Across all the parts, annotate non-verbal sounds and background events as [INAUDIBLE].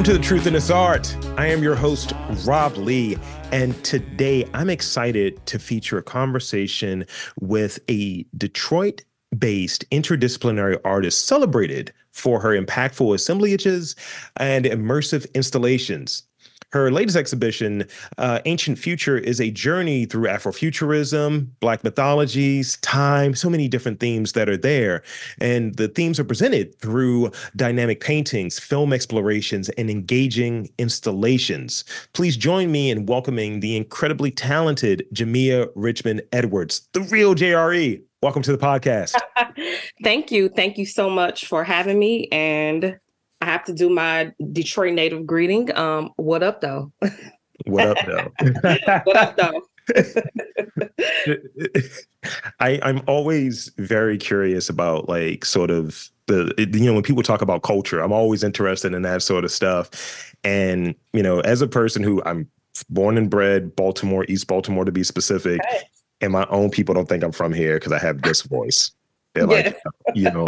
Welcome to The Truth in This Art. I am your host, Rob Lee, and today I'm excited to feature a conversation with a Detroit based interdisciplinary artist celebrated for her impactful assemblages and immersive installations. Her latest exhibition, uh, Ancient Future, is a journey through Afrofuturism, Black mythologies, time, so many different themes that are there. And the themes are presented through dynamic paintings, film explorations, and engaging installations. Please join me in welcoming the incredibly talented Jamea Richmond Edwards, the real JRE. Welcome to the podcast. [LAUGHS] Thank you. Thank you so much for having me. And I have to do my Detroit native greeting. Um, what up, though? What up, though? [LAUGHS] what up, though? [LAUGHS] I, I'm always very curious about like sort of the you know when people talk about culture, I'm always interested in that sort of stuff. And you know, as a person who I'm born and bred Baltimore, East Baltimore to be specific, okay. and my own people don't think I'm from here because I have this voice. They're like, you know,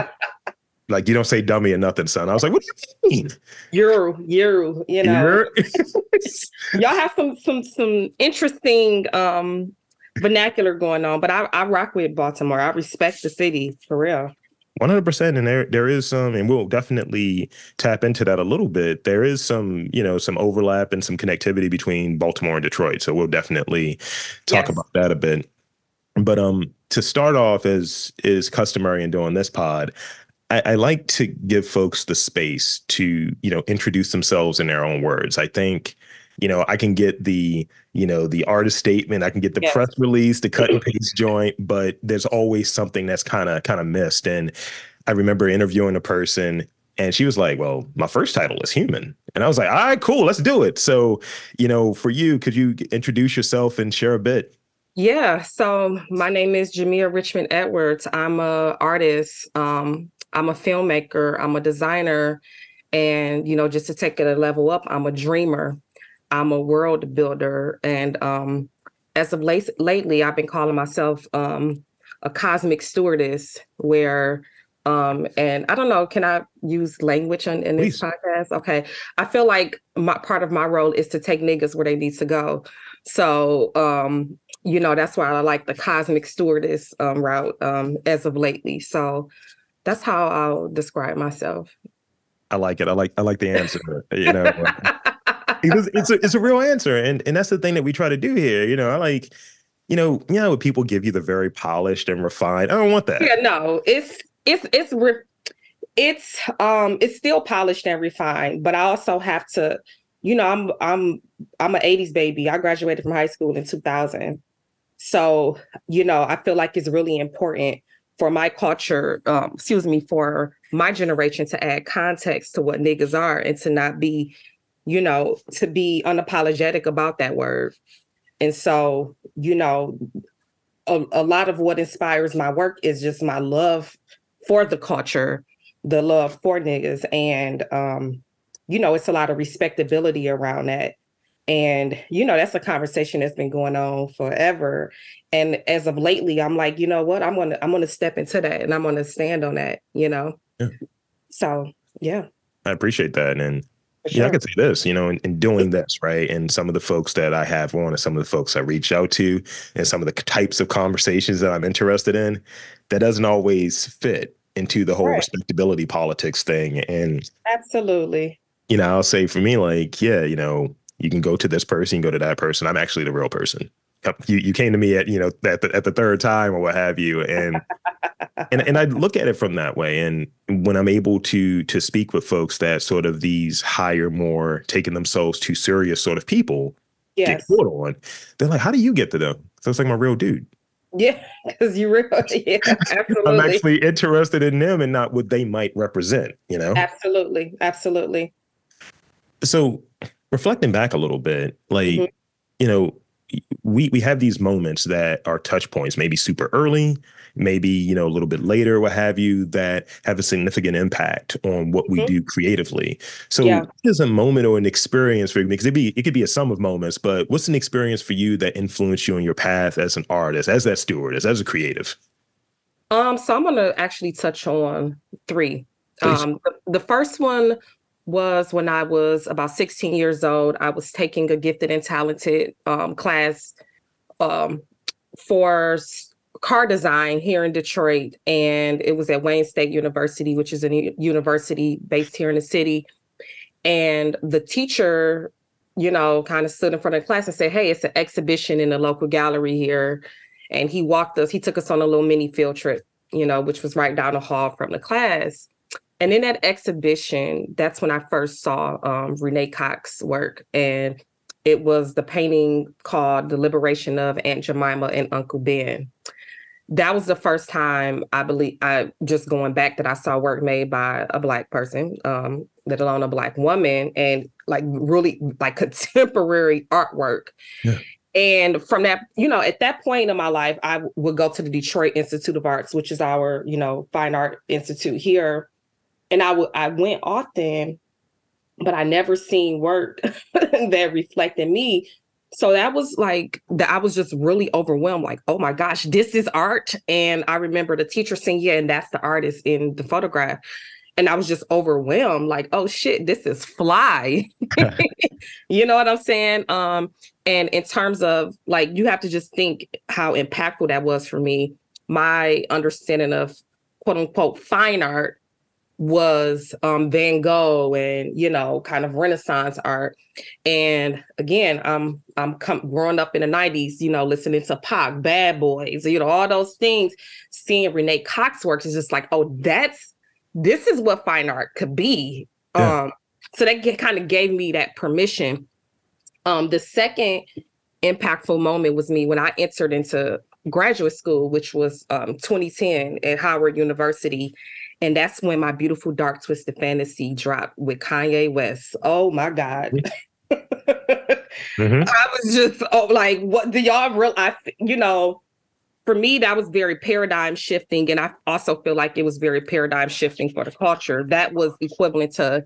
like you don't say dummy or nothing, son. I was like, what do you mean? You're you you know. [LAUGHS] Y'all have some some some interesting um vernacular going on, but I, I rock with Baltimore. I respect the city for real. One hundred percent, and there there is some, and we'll definitely tap into that a little bit. There is some, you know, some overlap and some connectivity between Baltimore and Detroit, so we'll definitely talk yes. about that a bit. But um, to start off, as is customary in doing this pod, I, I, like to give folks the space to, you know, introduce themselves in their own words. I think, you know, I can get the, you know, the artist statement, I can get the yes. press release, the cut and [CLEARS THROAT] paste joint, but there's always something that's kind of kind of missed. And I remember interviewing a person and she was like, Well, my first title is human. And I was like, All right, cool, let's do it. So, you know, for you, could you introduce yourself and share a bit? Yeah, so my name is Jamea Richmond Edwards. I'm a artist. Um, I'm a filmmaker, I'm a designer, and you know, just to take it a level up, I'm a dreamer, I'm a world builder, and um, as of late lately, I've been calling myself um, a cosmic stewardess, where um, and I don't know, can I use language on, in this Please. podcast? Okay. I feel like my part of my role is to take niggas where they need to go. So um, you know, that's why I like the cosmic stewardess um, route um, as of lately. So that's how I'll describe myself. I like it. I like I like the answer. you know, [LAUGHS] it's, it's a it's a real answer, and and that's the thing that we try to do here. You know, I like, you know, you know, people give you the very polished and refined. I don't want that. Yeah, no, it's it's it's re- it's um it's still polished and refined, but I also have to, you know, I'm I'm I'm an '80s baby. I graduated from high school in 2000, so you know, I feel like it's really important for my culture, um, excuse me, for my generation to add context to what niggas are and to not be, you know, to be unapologetic about that word. And so, you know, a, a lot of what inspires my work is just my love for the culture, the love for niggas. And, um, you know, it's a lot of respectability around that. And, you know, that's a conversation that's been going on forever. And as of lately, I'm like, you know what? I'm gonna I'm gonna step into that and I'm gonna stand on that, you know. Yeah. So yeah. I appreciate that. And Sure. Yeah, I can say this, you know, in, in, doing this, right? And some of the folks that I have on and some of the folks I reach out to and some of the types of conversations that I'm interested in, that doesn't always fit into the whole right. respectability politics thing. And absolutely. You know, I'll say for me, like, yeah, you know, you can go to this person, you can go to that person. I'm actually the real person. You you came to me at you know at the at the third time or what have you, and [LAUGHS] and and I look at it from that way. And when I'm able to to speak with folks that sort of these higher, more taking themselves too serious sort of people yes. get caught on, they're like, "How do you get to them?" So it's like my real dude. Yeah, because you real. [LAUGHS] Yeah, [LAUGHS] absolutely. I'm actually interested in them and not what they might represent. You know. Absolutely, absolutely. So reflecting back a little bit, like, mm-hmm. you know, we we have these moments that are touch points, maybe super early, maybe you know a little bit later, what have you, that have a significant impact on what mm-hmm. we do creatively. So, yeah. what is a moment or an experience for you? Because it be it could be a sum of moments, but what's an experience for you that influenced you on your path as an artist, as that steward, as as a creative? Um, so I'm gonna actually touch on three. Please. Um, the, the first one was when I was about 16 years old. I was taking a gifted and talented um, class um, for car design here in Detroit, and it was at Wayne State University, which is a university based here in the city. And the teacher, you know, kind of stood in front of the class and said, Hey, it's an exhibition in the local gallery here. And he walked us, he took us on a little mini field trip, you know, which was right down the hall from the class. And in that exhibition, that's when I first saw um, Renee Cox's work. And it was the painting called The Liberation of Aunt Jemima and Uncle Ben. That was the first time I believe I just going back that I saw work made by a black person, um, let alone a black woman, and like really like [LAUGHS] contemporary artwork. Yeah. And from that, you know, at that point in my life, I would go to the Detroit Institute of Arts, which is our, you know, fine art institute here and I would I went often, but I never seen work [LAUGHS] that reflected me. So that was like that I was just really overwhelmed, like, oh my gosh, this is art. And I remember the teacher saying, Yeah, and that's the artist in the photograph. And I was just overwhelmed, like, oh shit, this is fly. [LAUGHS] [LAUGHS] you know what I'm saying? Um, and in terms of like you have to just think how impactful that was for me. My understanding of quote unquote fine art was um, Van Gogh and you know kind of Renaissance art. And again, I'm I'm com- growing up in the '90s, you know, listening to Pac, Bad Boys, you know, all those things. Seeing Renee Cox works is just like, oh, that's this is what fine art could be. Yeah. Um, so that get, kind of gave me that permission. Um, the second impactful moment was me when I entered into graduate school, which was um, 2010 at Howard University. And that's when my beautiful dark twisted fantasy dropped with Kanye West. Oh my God. [LAUGHS] mm-hmm. I was just oh, like, what do y'all real? I, you know, for me, that was very paradigm shifting. And I also feel like it was very paradigm shifting for the culture. That was equivalent to,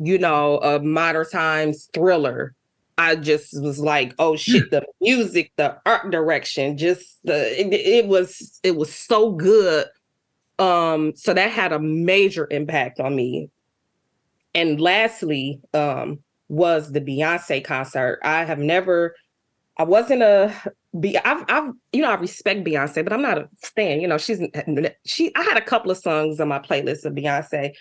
you know, a modern times thriller. I just was like, oh shit, the music, the art direction, just the it, it was it was so good um, so that had a major impact on me. And lastly, um, was the Beyonce concert. I have never, I wasn't a be I've I've you know I respect Beyonce, but I'm not a fan. You know, she's she I had a couple of songs on my playlist of Beyonce.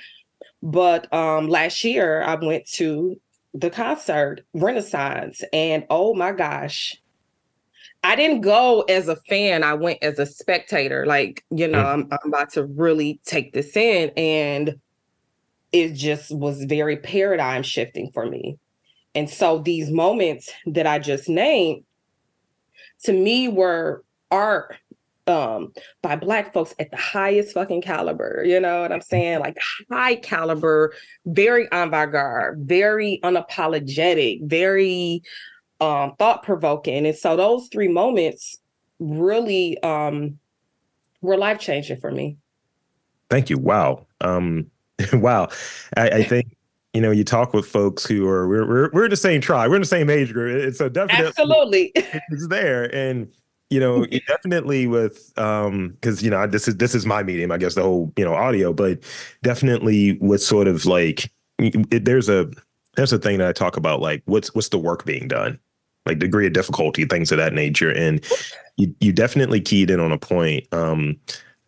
But um last year I went to the concert Renaissance and oh my gosh, I didn't go as a fan. I went as a spectator. Like, you know, mm. I'm, I'm about to really take this in. And it just was very paradigm shifting for me. And so these moments that I just named to me were art um by black folks at the highest fucking caliber you know what i'm saying like high caliber very avant-garde very unapologetic very um, thought provoking. And so those three moments really um, were life changing for me. Thank you. Wow. Um, [LAUGHS] wow. I, I think you know, you talk with folks who are we're we're we're in the same tribe, we're in the same age group. It's a definitely absolutely [LAUGHS] it's there, and you know, definitely with um because you know this is this is my medium, I guess the whole you know audio, but definitely with sort of like it, there's a there's a thing that I talk about like what's what's the work being done, like degree of difficulty, things of that nature. And you, you definitely keyed in on a point. Um,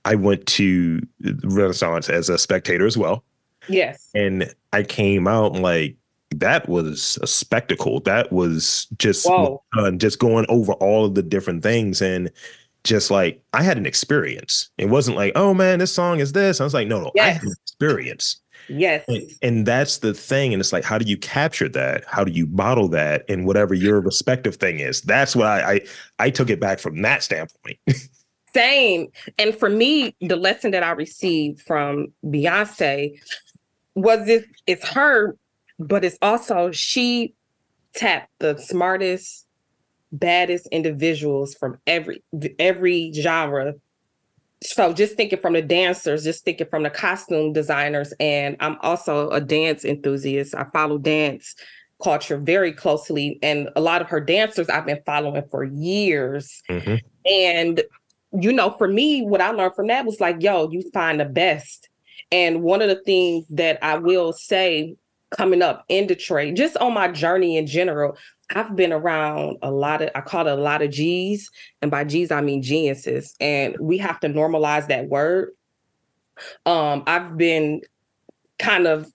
I went to Renaissance as a spectator as well. Yes. And I came out like that was a spectacle. That was just uh, just going over all of the different things and just like I had an experience. It wasn't like, oh man, this song is this. I was like, no, no, yes. I had an experience. Yes. And, and, that's the thing. And it's like, how do you capture that? How do you bottle that in whatever your respective thing is? That's what I I, I took it back from that standpoint. [LAUGHS] Same. And for me, the lesson that I received from Beyonce was it it's her, but it's also she tapped the smartest, baddest individuals from every every genre so just thinking from the dancers, just thinking from the costume designers, and I'm also a dance enthusiast. I follow dance culture very closely, and a lot of her dancers I've been following for years. Mm-hmm. And you know, for me, what I learned from that was like, yo, you find the best. And one of the things that I will say coming up in Detroit, just on my journey in general, I've been around a lot of, I call it a lot of G's. And by G's, I mean geniuses. And we have to normalize that word. Um, I've been kind of,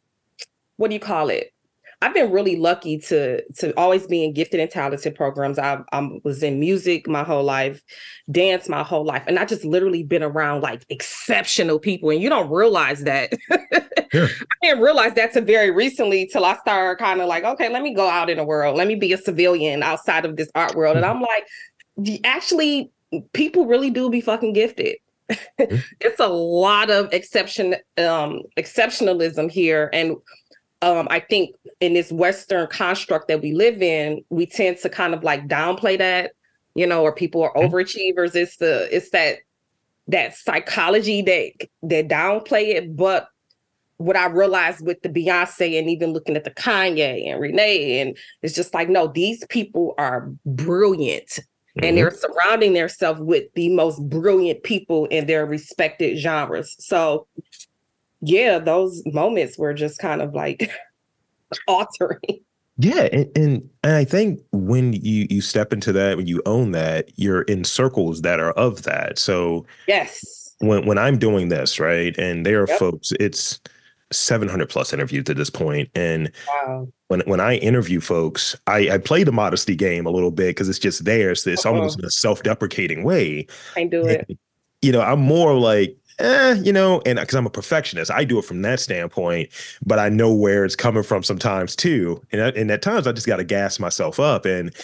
what do you call it? I've been really lucky to to always be in gifted and talented programs. I, I was in music my whole life, dance my whole life, and I just literally been around like exceptional people. And you don't realize that. [LAUGHS] Yeah. I didn't realize that to very recently till I started kind of like, okay, let me go out in the world. Let me be a civilian outside of this art world. And I'm like, actually, people really do be fucking gifted. Mm-hmm. [LAUGHS] it's a lot of exception um exceptionalism here and um, I think in this Western construct that we live in, we tend to kind of like downplay that, you know, or people are mm-hmm. overachievers. It's the it's that that psychology that that downplay it. But what I realized with the Beyonce and even looking at the Kanye and Renee, and it's just like, no, these people are brilliant. Mm-hmm. And they're surrounding themselves with the most brilliant people in their respected genres. So yeah, those moments were just kind of like [LAUGHS] altering. Yeah, and, and, and I think when you you step into that, when you own that, you're in circles that are of that. So yes, when when I'm doing this, right, and there are yep. folks, it's 700 plus interviews at this point, and wow. when when I interview folks, I I play the modesty game a little bit because it's just there. So it's uh-huh. almost in a self deprecating way. I do it. You know, I'm more like eh, you know, and because I'm a perfectionist, I do it from that standpoint, but I know where it's coming from sometimes too. And, and at times I just got to gas myself up. And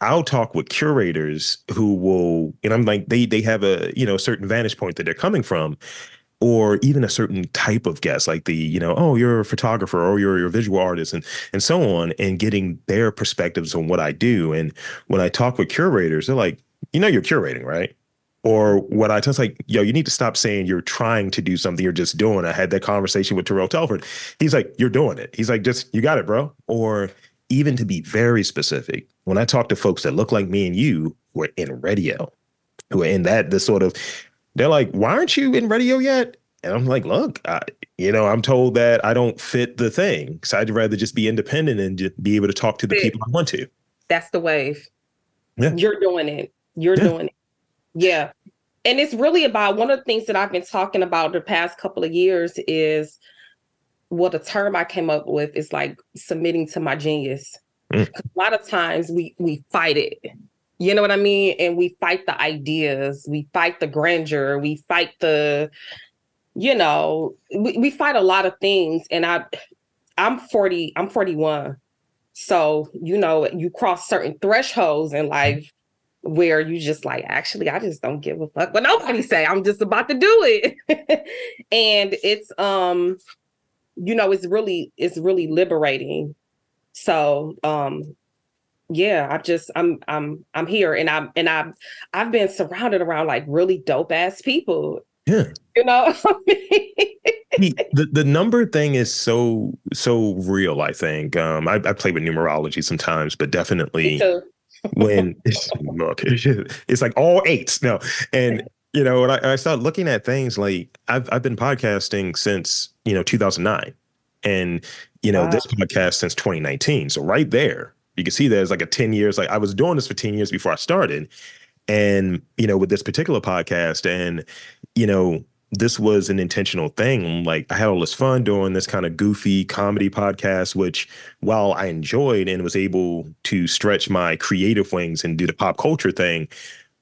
I'll talk with curators who will, and I'm like, they they have a you know a certain vantage point that they're coming from, or even a certain type of guest, like the you know, oh, you're a photographer or you're, you're a visual artist, and and so on, and getting their perspectives on what I do. And when I talk with curators, they're like, you know, you're curating, right? Or what I tell like, yo, you need to stop saying you're trying to do something, you're just doing. I had that conversation with Terrell Telford. He's like, you're doing it. He's like, just you got it, bro. Or even to be very specific, when I talk to folks that look like me and you who are in radio, who are in that this sort of, they're like, why aren't you in radio yet? And I'm like, look, I, you know, I'm told that I don't fit the thing. So I'd rather just be independent and just be able to talk to the people I want to. That's the wave. Yeah. You're doing it. You're yeah. doing it. Yeah. And it's really about one of the things that I've been talking about the past couple of years is what well, a term I came up with is like submitting to my genius. Mm. A lot of times we we fight it. You know what I mean? And we fight the ideas, we fight the grandeur, we fight the, you know, we, we fight a lot of things. And I I'm 40, I'm 41. So, you know, you cross certain thresholds in life where you just like, actually, I just don't give a fuck what nobody say. I'm just about to do it. [LAUGHS] and it's um, you know, it's really, it's really liberating. So um yeah, I'm just I'm I'm I'm here and I'm and I've I've been surrounded around like really dope ass people. Yeah. You know, [LAUGHS] the the number thing is so so real. I think um, I, I play with numerology sometimes, but definitely when [LAUGHS] look, it's like all eights. No, and you know, when I, I started looking at things like I've I've been podcasting since you know 2009, and you know wow. this podcast since 2019. So right there, you can see there's like a 10 years. Like I was doing this for 10 years before I started, and you know with this particular podcast, and you know this was an intentional thing. Like I had all this fun doing this kind of goofy comedy podcast, which while I enjoyed and was able to stretch my creative wings and do the pop culture thing,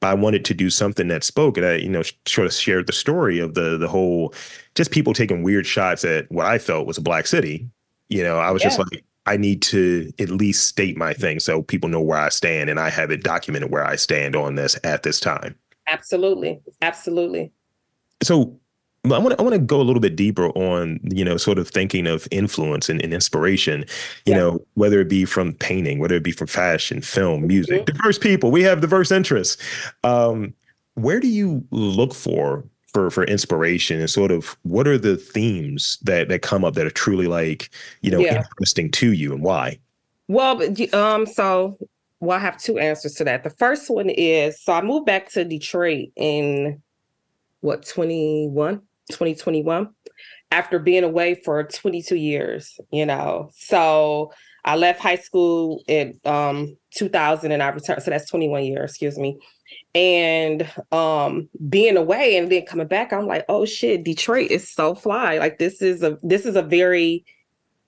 I wanted to do something that spoke and I, you know, sort of shared the story of the the whole just people taking weird shots at what I felt was a black city. You know, I was yeah. just like, I need to at least state my thing so people know where I stand and I have it documented where I stand on this at this time. Absolutely. Absolutely so I want to I want to go a little bit deeper on you know sort of thinking of influence and, and inspiration, you yeah. know whether it be from painting, whether it be from fashion, film, music, mm-hmm. diverse people. We have diverse interests. Um, where do you look for for for inspiration and sort of what are the themes that that come up that are truly like you know yeah. interesting to you and why? Well, um, so well, I have two answers to that. The first one is so I moved back to Detroit in what 21 2021 after being away for 22 years, you know. So I left high school in um 2000 and I returned so that's 21 years, excuse me. And um being away and then coming back I'm like, "Oh shit, Detroit is so fly. Like this is a this is a very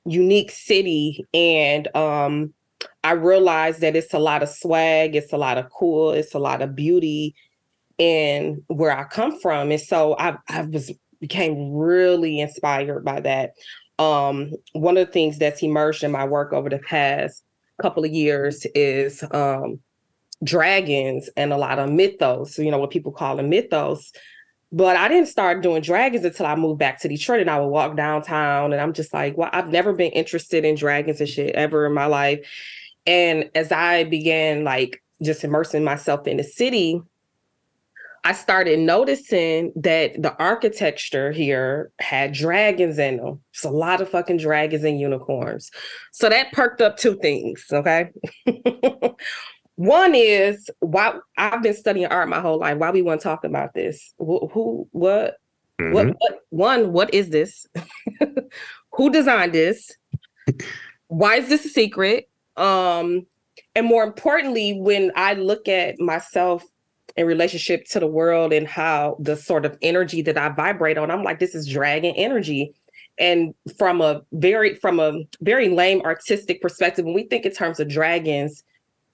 unique city and um I realized that it's a lot of swag, it's a lot of cool, it's a lot of beauty in where I come from. And so I I was became really inspired by that. Um, one of the things that's emerged in my work over the past couple of years is um, dragons and a lot of mythos, you know, what people call a mythos. But I didn't start doing dragons until I moved back to Detroit and I would walk downtown and I'm just like, well, I've never been interested in dragons and shit ever in my life. And as I began like just immersing myself in the city, I started noticing that the architecture here had dragons in them. It's a lot of fucking dragons and unicorns. So that perked up two things. Okay. [LAUGHS] One is why I've been studying art my whole life. Why we want to talk about this? Who, who what, mm-hmm. what, what, one, what is this? [LAUGHS] who designed this? why is this a secret? Um, and more importantly, when I look at myself in relationship to the world and how the sort of energy that I vibrate on, I'm like, this is dragon energy. And from a very from a very lame artistic perspective, when we think in terms of dragons,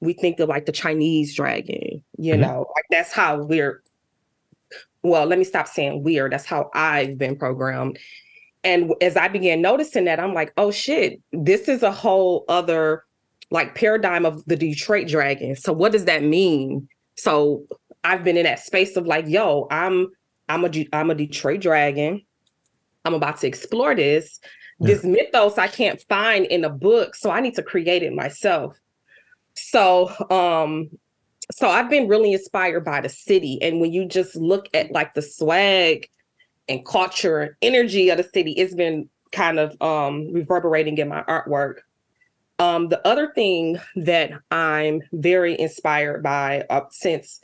we think of like the Chinese dragon, you mm-hmm. know, like that's how we're well, let me stop saying weird. That's how I've been programmed. And as I began noticing that, I'm like, oh shit, this is a whole other like paradigm of the Detroit dragon. So what does that mean? So I've been in that space of like, yo, I'm I'm a I'm a Detroit Dragon. I'm about to explore this. Yeah. This mythos I can't find in a book, so I need to create it myself. So, um, so I've been really inspired by the city, and when you just look at like the swag and culture and energy of the city, it's been kind of um reverberating in my artwork. Um, the other thing that I'm very inspired by uh, since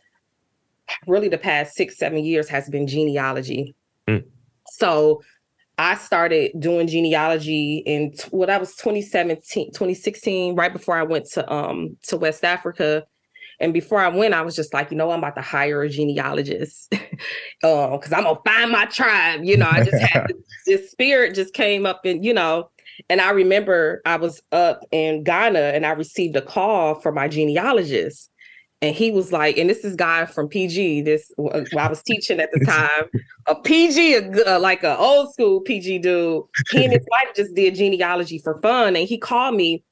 really the past six, seven years has been genealogy. Mm. So I started doing genealogy in what I was 2017, 2016, right before I went to um to West Africa. And before I went, I was just like, you know, I'm about to hire a genealogist [LAUGHS] because uh, I'm gonna find my tribe. You know, I just had [LAUGHS] this, this spirit just came up and you know, and I remember I was up in Ghana and I received a call from my genealogist and he was like, and this is guy from PG. This I was teaching at the [LAUGHS] time. A PG, a, uh, like a old school PG dude. He and his wife just did genealogy for fun, and he called me.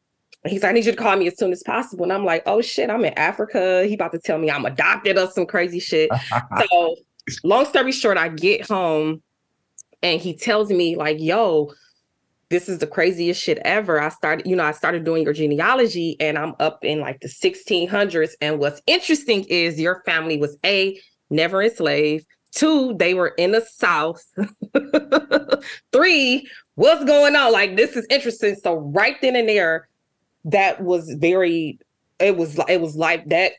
He's like, I need you to call me as soon as possible. And I'm like, oh shit, I'm in Africa. He about to tell me I'm adopted or some crazy shit. [LAUGHS] so, long story short, I get home, and he tells me like, yo, this is the craziest shit ever. I started, you know, I started doing your genealogy and I'm up in like the 1600s. And what's interesting is your family was A, never enslaved. Two, they were in the South. [LAUGHS] Three, what's going on? Like, this is interesting. So, right then and there, that was very, it was, it was like that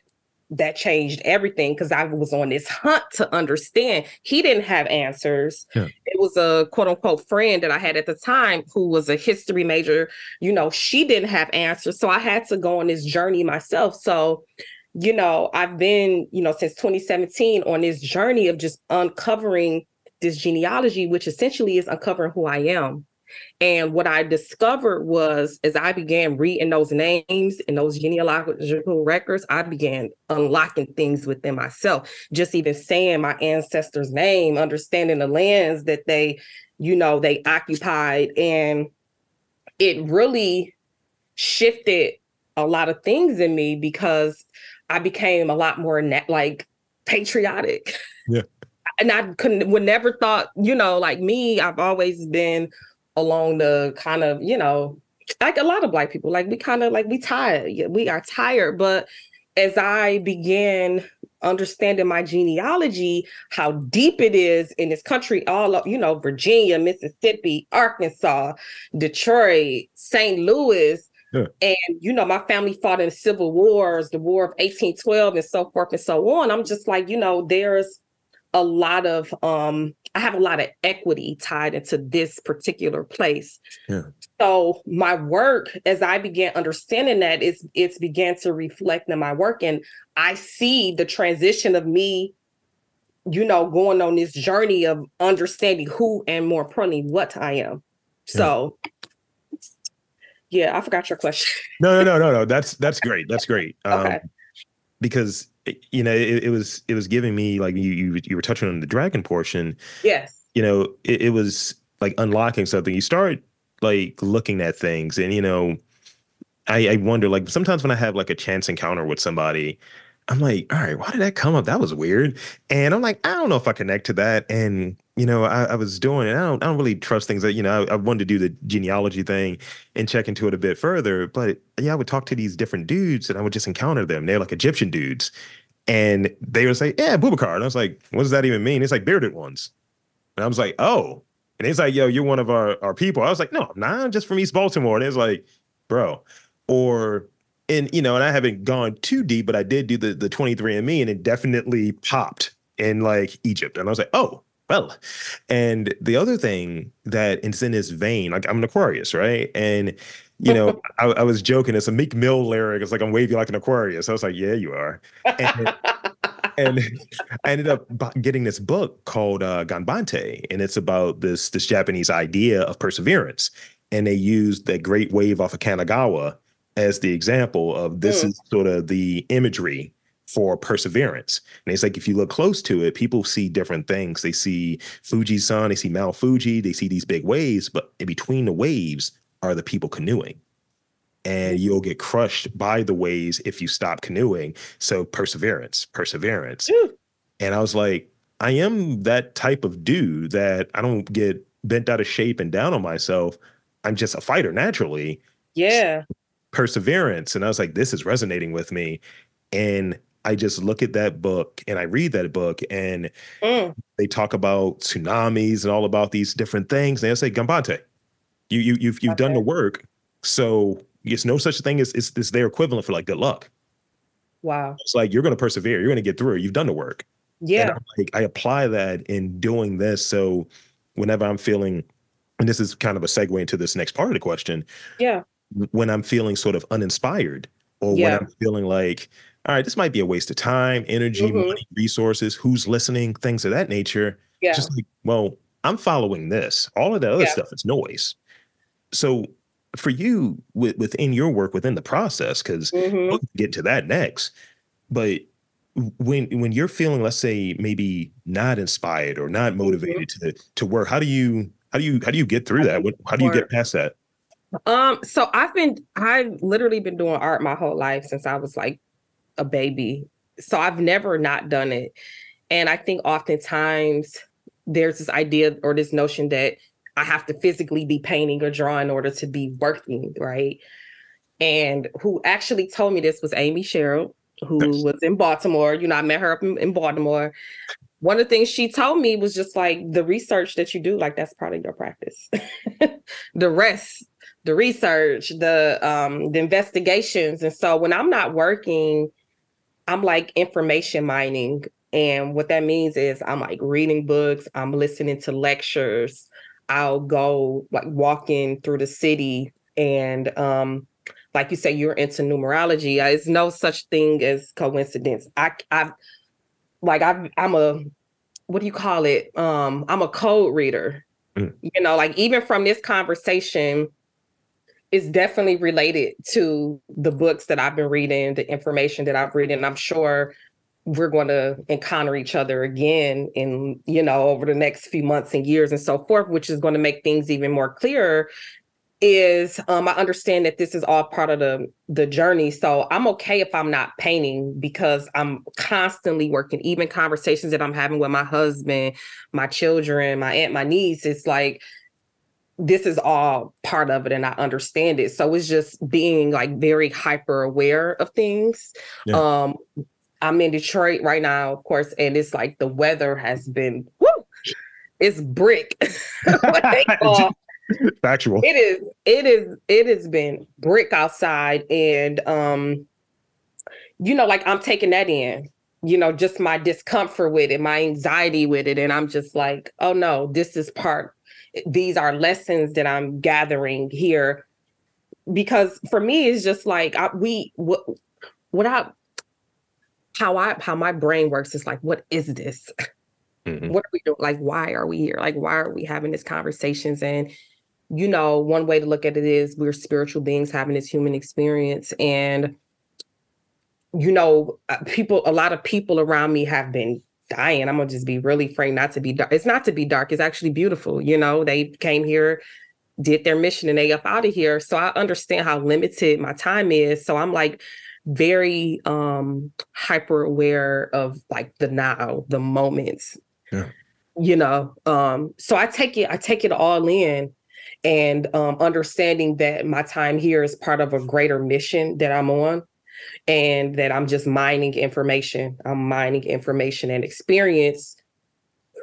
that changed everything because I was on this hunt to understand. He didn't have answers. Yeah. It was a quote unquote friend that I had at the time who was a history major. You know, she didn't have answers. So I had to go on this journey myself. So, you know, I've been, you know, since 2017 on this journey of just uncovering this genealogy, which essentially is uncovering who I am. And what I discovered was as I began reading those names and those genealogical records, I began unlocking things within myself. Just even saying my ancestors' name, understanding the lands that they, you know, they occupied. And it really shifted a lot of things in me because I became a lot more na- like patriotic. Yeah. And I couldn't would never thought, you know, like me, I've always been along the kind of, you know, like a lot of black people, like we kind of like we tired. We are tired. But as I began understanding my genealogy, how deep it is in this country, all of, you know, Virginia, Mississippi, Arkansas, Detroit, St. Louis. Yeah. And you know, my family fought in civil wars, the War of 1812, and so forth and so on. I'm just like, you know, there's a lot of um I have a lot of equity tied into this particular place. Yeah. So my work, as I began understanding that, it's it's began to reflect in my work. And I see the transition of me, you know, going on this journey of understanding who and more importantly what I am. So yeah, I forgot your question. no, no, no, no, no. That's that's [LAUGHS] great. That's great. Okay. Um, because you know it, it, was it was giving me like you, you you were touching on the dragon portion. Yes. You know, it, it was like unlocking something. You start like looking at things, and you know, I, I wonder like sometimes when I have like a chance encounter with somebody, I'm like, all right, why did that come up? That was weird. And I'm like, I don't know if I connect to that. And you know, I, I was doing it. I don't, I don't really trust things that you know. I, I, wanted to do the genealogy thing and check into it a bit further. But yeah, I would talk to these different dudes, and I would just encounter them. They're like Egyptian dudes, and they would say, "Yeah, Boubacar." And I was like, "What does that even mean?" It's like bearded ones. And I was like, "Oh." And it's like, "Yo, you're one of our our people." I was like, "No, I'm not. I'm just from East Baltimore." And it's like, "Bro," or and you know, and I haven't gone too deep, but I did do the the 23andMe, and it definitely popped in like Egypt, and I was like, "Oh." Well, and the other thing that is in this vein, like I'm an Aquarius, right? And you know, [LAUGHS] I, I, was joking. It's a Meek Mill lyric. It's like I'm wavy like an Aquarius. I was like, yeah, you are. And, [LAUGHS] and I ended up getting this book called uh, Ganbatte, and it's about this this Japanese idea of perseverance. And they used that great wave off of Kanagawa as the example of this mm. is sort of the imagery for perseverance. And it's like if you look close to it, people see different things. They see Fuji-san, they see Mount Fuji, they see these big waves, but in between the waves are the people canoeing. And you'll get crushed by the waves if you stop canoeing. So perseverance, perseverance. And I was like, I am that type of dude that I don't get bent out of shape and down on myself. I'm just a fighter naturally. Yeah. Perseverance. And I was like, this is resonating with me. And I just look at that book and I read that book and mm. they talk about tsunamis and all about these different things. And they say, Ganbatte, you you you've you've okay. done the work. So it's no such thing as it's, it's their equivalent for like good luck. Wow. It's like you're gonna persevere, you're gonna get through it. You've done the work. Yeah. like I apply that in doing this. So whenever I'm feeling, and this is kind of a segue into this next part of the question. Yeah. When I'm feeling sort of uninspired, or yeah. when I'm feeling like all right, this might be a waste of time, energy, mm-hmm. money, resources, who's listening, things of that nature. Yeah. Just like, well, I'm following this. All of that other yeah. stuff is noise. So for you with, within your work within the process, because mm-hmm. we'll get to that next, but when when you're feeling, let's say, maybe not inspired or not motivated mm-hmm. to to work, how do you how do you how do you get through that? What, how do you get past that? Um, so I've been I've literally been doing art my whole life since I was like a baby. So I've never not done it. And I think oftentimes there's this idea or this notion that I have to physically be painting or drawing in order to be working, right? And who actually told me this was Amy Sherald, who was in Baltimore. You know, I met her up in, in Baltimore. One of the things she told me was just like the research that you do, like that's part of your practice. [LAUGHS] the rest, the research, the um, the investigations. And so when I'm not working, I'm like information mining. And what that means is I'm like reading books, I'm listening to lectures, I'll go like walking through the city and um like you say you're into numerology. There's no such thing as coincidence. I I like I I'm a what do you call it? Um I'm a code reader. Mm. You know, like even from this conversation, is definitely related to the books that I've been reading, the information that I've read, and I'm sure we're going to encounter each other again in you know over the next few months and years and so forth which is going to make things even more clear is um, i understand that this is all part of the the journey. So i'm okay if i'm not painting because i'm constantly working. Even conversations that i'm having with my husband my children my aunt my niece it's like this is all part of it and I understand it. So it's just being like very hyper aware of things. Yeah. Um I'm in Detroit right now, of course, and it's like the weather has been whoo, it's brick. [LAUGHS] [LAUGHS] Factual. It is, it is, it has been brick outside. And um, you know, like I'm taking that in you know, just my discomfort with it, my anxiety with it. And I'm just like, oh no, this is part, these are lessons that I'm gathering here. Because for me, it's just like I, we, what, without how I, how my brain works is like, what is this? Mm-hmm. What are we doing? Like, why are we here? Like, why are we having these conversations? And, you know, one way to look at it is we're spiritual beings having this human experience. And, you know, uh, people, a lot of people around me have been dying. I'm gonna just be really frank, not to be dark. It's not to be dark, it's actually beautiful. You know, they came here, did their mission, and they up out of here. So I understand how limited my time is. So I'm like very um hyper aware of like the now, the moments. Yeah. You know, um, so I take it, I take it all in and um understanding that my time here is part of a greater mission that I'm on and that I'm just mining information. I'm mining information and experience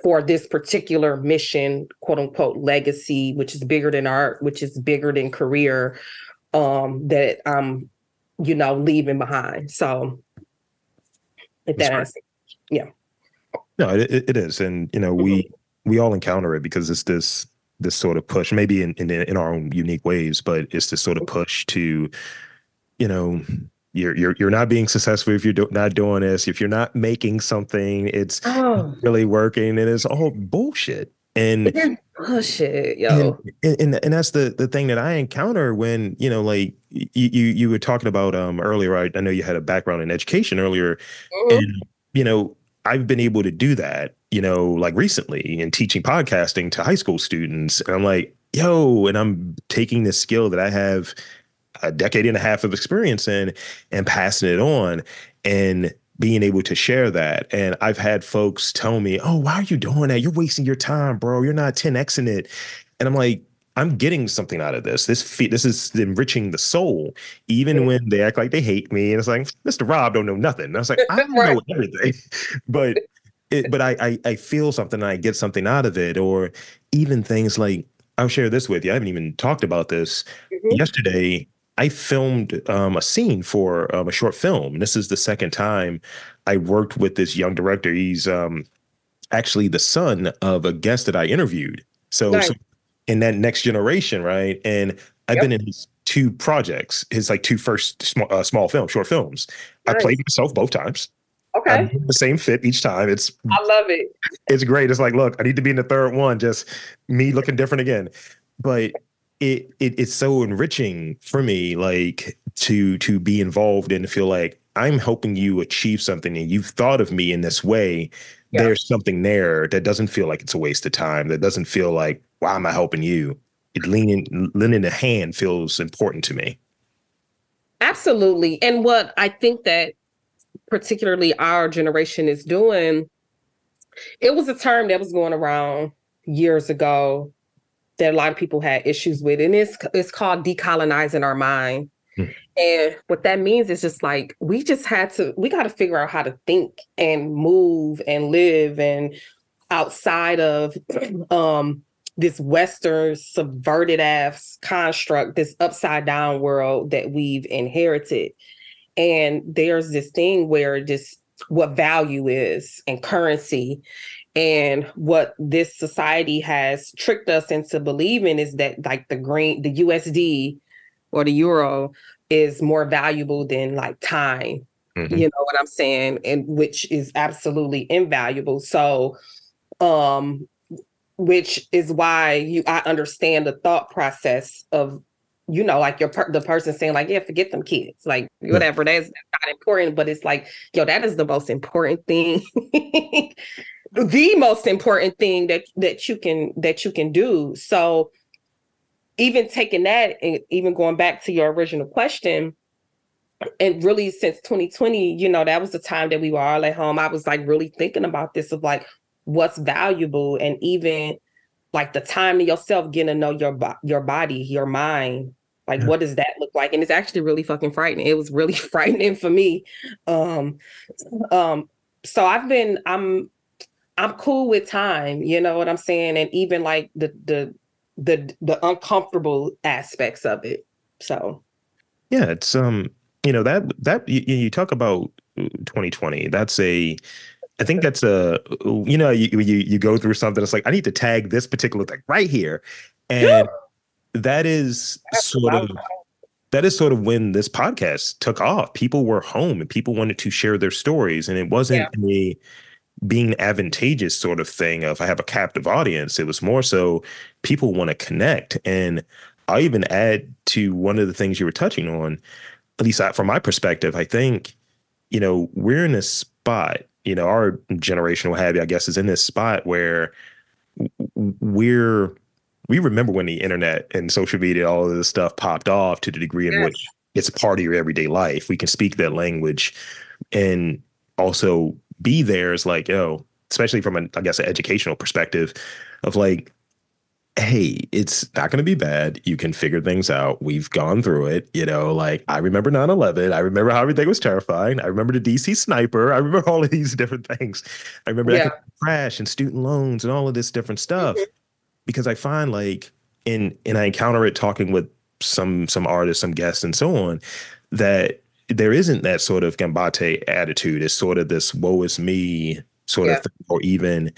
for this particular mission, quote unquote, legacy, which is bigger than art, which is bigger than career, um, that I'm, you know, leaving behind. So if that has, yeah. No, it, it is. And, you know, mm-hmm. we, we all encounter it because it's this, this sort of push, maybe in, in, in our own unique ways, but it's this sort of mm-hmm. push to, you know, you're you're you're not being successful if you're do, not doing this. If you're not making something, it's oh. really working, and it's all bullshit. And bullshit, yo. And, and, and that's the the thing that I encounter when you know, like you you you were talking about um earlier. I, I know you had a background in education earlier, mm-hmm. and you know I've been able to do that. You know, like recently in teaching podcasting to high school students, and I'm like, yo, and I'm taking this skill that I have a decade and a half of experience in and passing it on and being able to share that. And I've had folks tell me, Oh, why are you doing that? You're wasting your time, bro. You're not 10Xing it. And I'm like, I'm getting something out of this. This fe- this is enriching the soul, even when they act like they hate me. And it's like, Mr. Rob don't know nothing. And I was like, I [LAUGHS] don't know everything, [LAUGHS] but it, but I, I I feel something. and I get something out of it, or even things like I'll share this with you. I haven't even talked about this mm-hmm. yesterday. I filmed um, a scene for um, a short film. And this is the second time I worked with this young director. He's um, actually the son of a guest that I interviewed. So, nice. so in that next generation, right? And I've yep. been in his two projects, his like two first small, uh, small film, short films. Nice. I played myself both times. Okay. the same fit each time. It's I love it. It's great. It's like, look, I need to be in the third one, just me looking different again. But it, it it's so enriching for me like to to be involved and to feel like i'm helping you achieve something and you've thought of me in this way. Yeah. there's something there that doesn't feel like it's a waste of time that doesn't feel like why am i helping you? It leaning lending a hand feels important to me. Absolutely. And what i think that particularly our generation is doing it was a term that was going around years ago that a lot of people had issues with, and it's it's called decolonizing our mind. Hmm. And what that means is just like we just had to, we got to figure out how to think and move and live and outside of [CLEARS THROAT] um this Western subverted ass construct, this upside down world that we've inherited. And there's this thing where just what value is and currency and what this society has tricked us into believing is that like the green, the USD or the euro is more valuable than like time. Mm-hmm. You know what I'm saying? And which is absolutely invaluable. So um which is why you I understand the thought process of you know, like your per- the person saying like, yeah, forget them kids, like whatever. That's not important, but it's like, yo, that is the most important thing [LAUGHS] the most important thing that that you can that you can do. So even taking that and even going back to your original question and really since 2020 you know that was the time that we were all at home. I was like really thinking about this of like what's valuable and even like the time to yourself getting to know your your body your mind. Like yeah. what does that look like? And it's actually really fucking frightening. It was really [LAUGHS] frightening for me. Um um so i've been i'm I'm cool with time, you know what I'm saying? And even like the the the the uncomfortable aspects of it. So yeah, it's um, you know, that that you, you talk about 2020. That's a I think that's a you know you you you go through something. It's like I need to tag this particular thing right here, and that is sort of that is sort of when this podcast took off. People were home and people wanted to share their stories, and it wasn't yeah. a being advantageous sort of thing of I have a captive audience. It was more so people want to connect. And I'll even add to one of the things you were touching on, at least from my perspective, I think, you know, we're in a spot, you know, our generation, what have you, I guess, is in this spot where we're we remember when the internet and social media, all of this stuff popped off to the degree in yes. which it's a part of your everyday life. We can speak that language and also be there is like, oh, especially from an, I guess, an educational perspective of like, hey, it's not going to be bad. You can figure things out. We've gone through it. You know, like I remember 9 11. I remember how everything was terrifying. I remember the DC sniper. I remember [LAUGHS] all of these different things. I remember yeah. that crash and student loans and all of this different stuff mm-hmm. because I find like, in, and I encounter it talking with some some artists, some guests, and so on, that there isn't that sort of Ganbatte attitude. It's sort of this woe is me sort yeah. of thing, or even,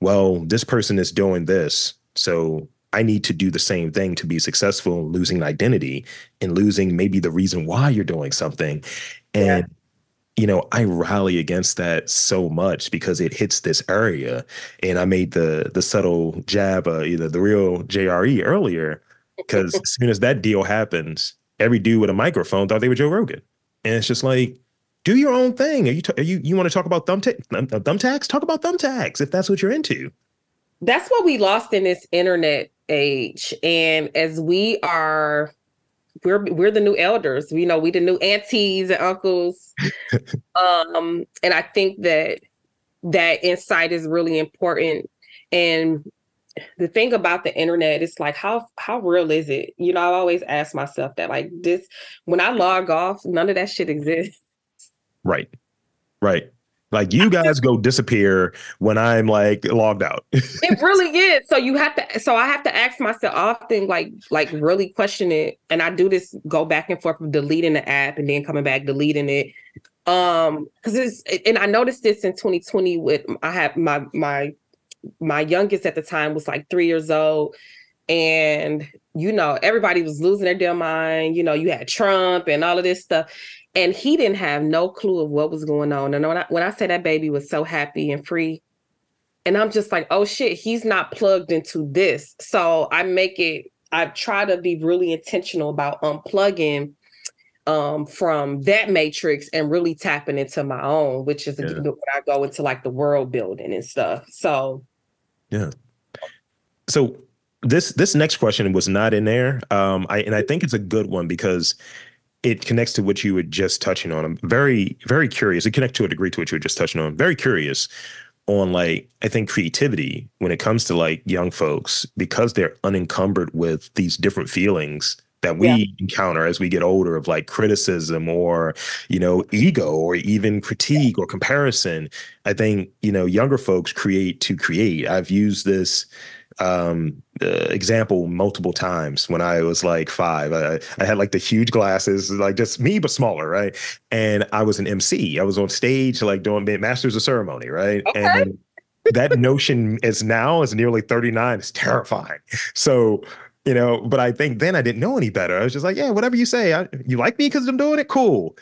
well, this person is doing this. So I need to do the same thing to be successful, losing identity and losing maybe the reason why you're doing something. And yeah. you know, I rally against that so much because it hits this area. And I made the the subtle jab, uh, either the real JRE earlier, because [LAUGHS] as soon as that deal happens, every dude with a microphone thought they were Joe Rogan. And it's just like, do your own thing. Are you t- are you you want to talk about thumbtack thumbtacks? Talk about thumbtacks if that's what you're into. That's what we lost in this internet age, and as we are, we're we're the new elders. We know we the new aunties and uncles, [LAUGHS] um, and I think that that insight is really important. And the thing about the internet is like how how real is it? You know, I always ask myself that like this when I log off, none of that shit exists. Right. Right. Like you guys go disappear when I'm like logged out. it really [LAUGHS] is. So you have to so I have to ask myself often like like really question it. And I do this go back and forth deleting the app and then coming back, deleting it. Um, because it's and I noticed this in 2020 with I have my my my youngest at the time was like three years old. And, you know, everybody was losing their damn mind. You know, you had Trump and all of this stuff. And he didn't have no clue of what was going on. And when I, when I say that baby was so happy and free, and I'm just like, oh shit, he's not plugged into this. So I make it, I try to be really intentional about unplugging um, from that matrix and really tapping into my own, which is yeah. when I go into like the world building and stuff. So yeah. So this this next question was not in there, um, I and I think it's a good one because it connects to what you were just touching on. I'm very very curious. It connects to a degree to what you were just touching on. Very curious on like I think creativity when it comes to like young folks because they're unencumbered with these different feelings that we yeah. encounter as we get older of like criticism or you know ego or even critique or comparison i think you know younger folks create to create i've used this um, uh, example multiple times when I was like five. I, I, had like the huge glasses, like just me, but smaller, right? And I was an MC. I was on stage, like doing masters of ceremony, right? Okay. And that notion is now is nearly 39 is terrifying. So you know but i think then i didn't know any better. I was just like yeah whatever you say. I, you like me because i'm doing it? Cool.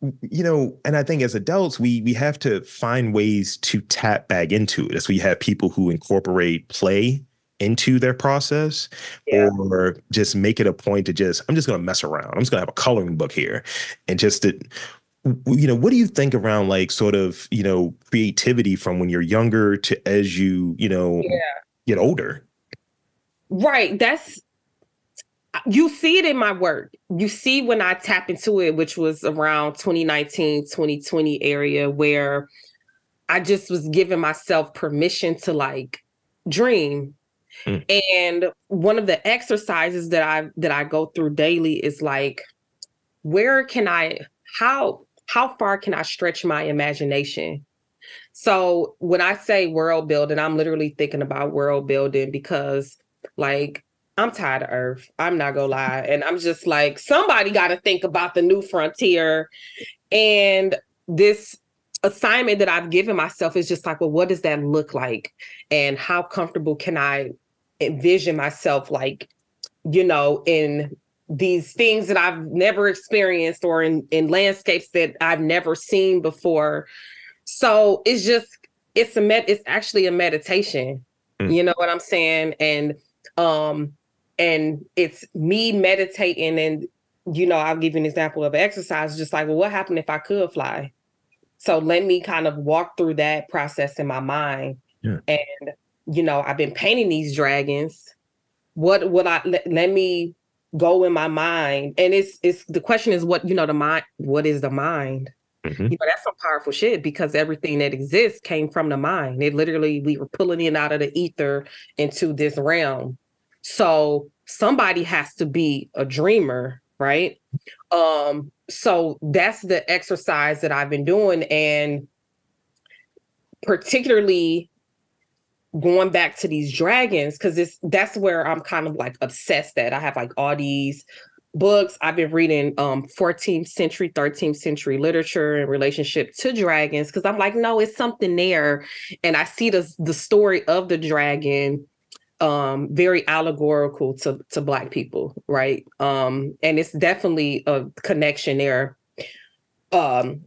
You know and i think as adults we we have to find ways to tap back into it. As we have people who incorporate play into their process yeah. or just make it a point to just i'm just going to mess around. I'm just going to have a coloring book here. And just to, you know what do you think around like sort of you know creativity from when you're younger to as you you know yeah. get older? Right. That's you see it in my work. You see when I tap into it, which was around 2019, 2020 area where I just was giving myself permission to like dream. Mm. And one of the exercises that I that I go through daily is like where can I how how far can I stretch my imagination? So when I say world building, I'm literally thinking about world building because like, I'm tired of Earth. I'm not gonna lie. And I'm just like, somebody got to think about the new frontier. And this assignment that I've given myself is just like, well, what does that look like? And how comfortable can I envision myself like, you know, in these things that I've never experienced or in, in landscapes that I've never seen before. So it's just it's a med it's actually a meditation. Mm. You know what I'm saying? And um and it's me meditating and you know, I'll give you an example of exercise, just like, well, what happened if I could fly? So let me kind of walk through that process in my mind. Yeah. And, you know, I've been painting these dragons. What would I let, let me go in my mind? And it's it's the question is what, you know, the mind, what is the mind? Mm-hmm. You know, that's some powerful shit because everything that exists came from the mind. It literally, we were pulling it out of the ether into this realm. So somebody has to be a dreamer right? Um, so that's the exercise that I've been doing. And particularly going back to these dragons, because it's that's where I'm kind of like obsessed that I have like all these books. I've been reading um 14th century, 13th century literature in relationship to dragons because I'm like, no, it's something there. And I see the the story of the dragon um, very allegorical to to black people, right? Um, and it's definitely a connection there. Um,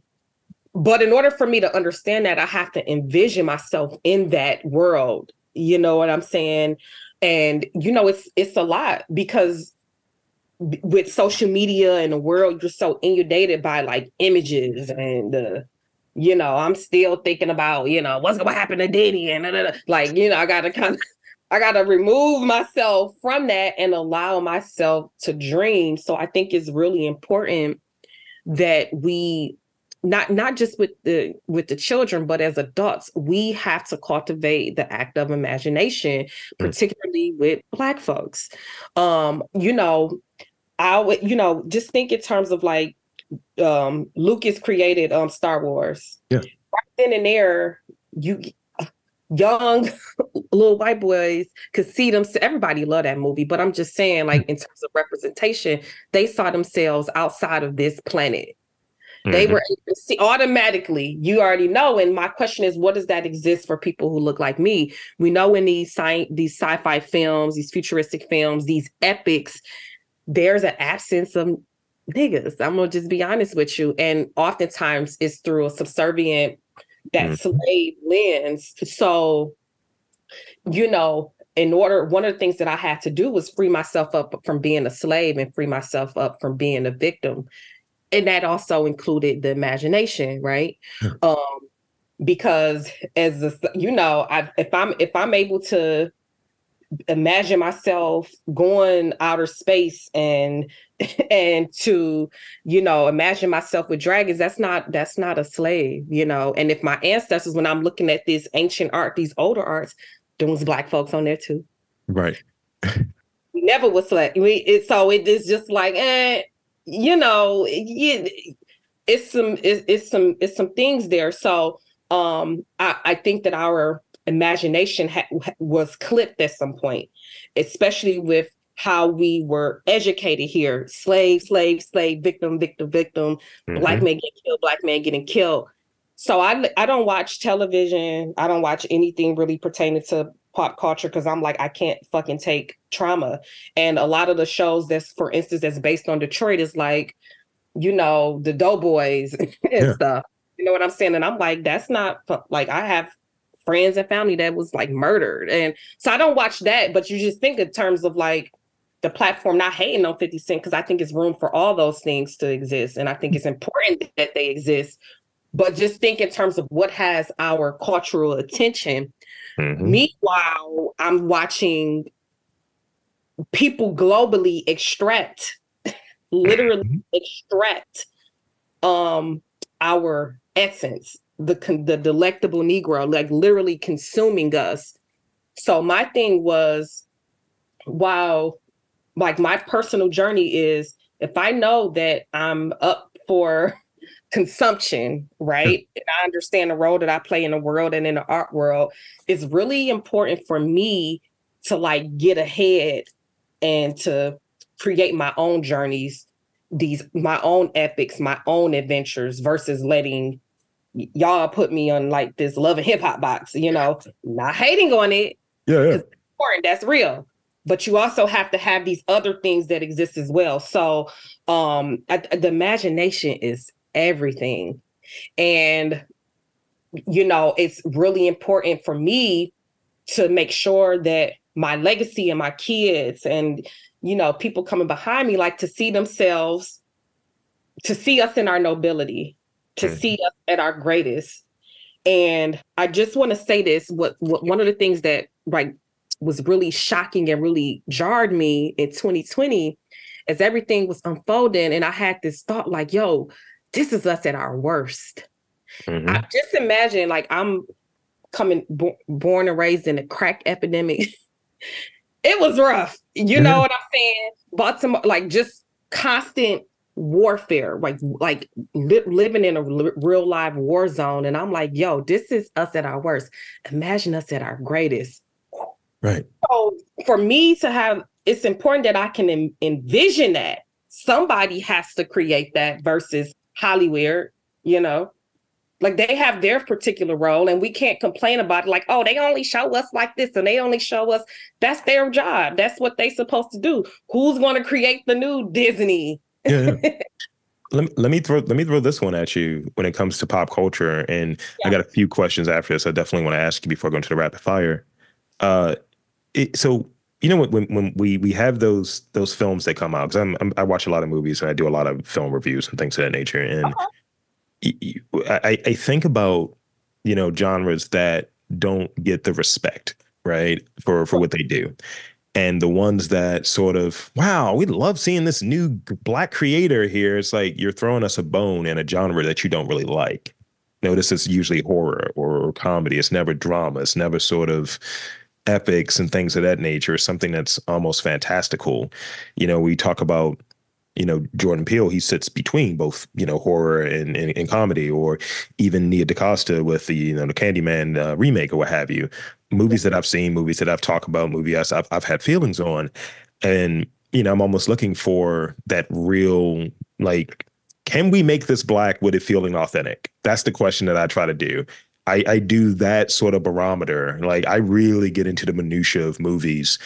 but in order for me to understand that, I have to envision myself in that world. You know what I'm saying? And you know, it's it's a lot because with social media and the world, you're so inundated by like images and the you know, I'm still thinking about, you know, what's gonna happen to Diddy and like, you know, I gotta kind of I got to remove myself from that and allow myself to dream. So I think it's really important that we not not just with the with the children but as adults we have to cultivate the act of imagination mm. particularly mm. with black folks um you know i would you know just think in terms of like um lucas created um star wars yeah right then and there you young [LAUGHS] little white boys could see them everybody loved that movie but i'm just saying like in terms of representation they saw themselves outside of this planet. Mm-hmm. they were see automatically you already know and my question is what does that exist for people who look like me? We know in these sci- these sci-fi films these futuristic films these epics there's an absence of niggas i'm gonna just be honest with you and oftentimes it's through a subservient that mm. slave lens. So, you know, in order, one of the things that I had to do was free myself up from being a slave and free myself up from being a victim. And that also included the imagination, right? Um, because as a, you know, I, if I'm if I'm able to imagine myself going outer space and [LAUGHS] and to you know imagine myself with dragons that's not that's not a slave you know? And if my ancestors when i'm looking at this ancient art these older arts there was black folks on there too. Right. We never was slave we it, so it is just like eh, you know it, it's some it, it's some it's some things there. So um i i think that our imagination ha- was clipped at some point, especially with how we were educated here slave, slave, slave, victim, victim, victim, mm-hmm. black man getting killed, black man getting killed. So I, I don't watch television. I don't watch anything really pertaining to pop culture because I'm like, I can't fucking take trauma. And a lot of the shows that's, for instance, that's based on Detroit is like, you know, the Doughboys [LAUGHS] and yeah. stuff. You know what I'm saying? And I'm like, that's not like I have friends and family that was like murdered. And so I don't watch that, but you just think in terms of like the platform not hating on 50 Cent because I think it's room for all those things to exist. And I think it's important that they exist. But just think in terms of what has our cultural attention. Mm-hmm. Meanwhile, I'm watching people globally extract, [LAUGHS] literally mm-hmm. extract um our essence the the delectable negro like literally consuming us so my thing was wow like my personal journey is if i know that i'm up for [LAUGHS] consumption right and i understand the role that i play in the world and in the art world it's really important for me to like get ahead and to create my own journeys these my own epics my own adventures versus letting y'all put me on like this love and hip hop box, you know, not hating on it. Yeah, yeah. Important, that's real. But you also have to have these other things that exist as well. So um I, the imagination is everything. And you know, it's really important for me to make sure that my legacy and my kids and you know people coming behind me like to see themselves to see us in our nobility to mm. see us at our greatest and i just want to say this what, what one of the things that like was really shocking and really jarred me in 2020 as everything was unfolding and i had this thought like yo this is us at our worst mm-hmm. i just imagine like i'm coming bo- born and raised in a crack epidemic [LAUGHS] it was rough you know what i'm saying baltimore like just constant warfare, like like li- living in a li- real live war zone. And I'm like, yo, this is us at our worst. Imagine us at our greatest. Right. So for me to have, it's important that I can em- envision that somebody has to create that versus Hollywood. You know, like they have their particular role, and we can't complain about it. Like, oh, they only show us like this, and they only show us. That's their job. That's what they supposed to do. Who's going to create the new Disney? yeah. [LAUGHS] let me, let me throw let me throw this one at you when it comes to pop culture, and yeah. I got a few questions after this. I definitely want to ask you before going to the rapid fire. Uh, it, so you know when when we we have those those films that come out because I'm, I'm, i watch a lot of movies and I do a lot of film reviews and things of that nature, and uh-huh. I I think about you know genres that don't get the respect right for for what they do. And the ones that sort of wow we love seeing this new black creator here it's like you're throwing us a bone in a genre that you don't really like. Notice it's usually horror or comedy. It's never drama. It's never sort of epics and things of that nature something that's almost fantastical. You know we talk about you know Jordan Peele he sits between both you know horror and, and, and comedy or even Nia DaCosta with the you know the Candyman uh, remake or what have you. Movies that I've seen movies that I've talked about movies I've I've had feelings on. And you know I'm almost looking for that real like can we make this black with it feeling authentic? That's the question that I try to do I, I do that sort of barometer like I really get into the minutia of movies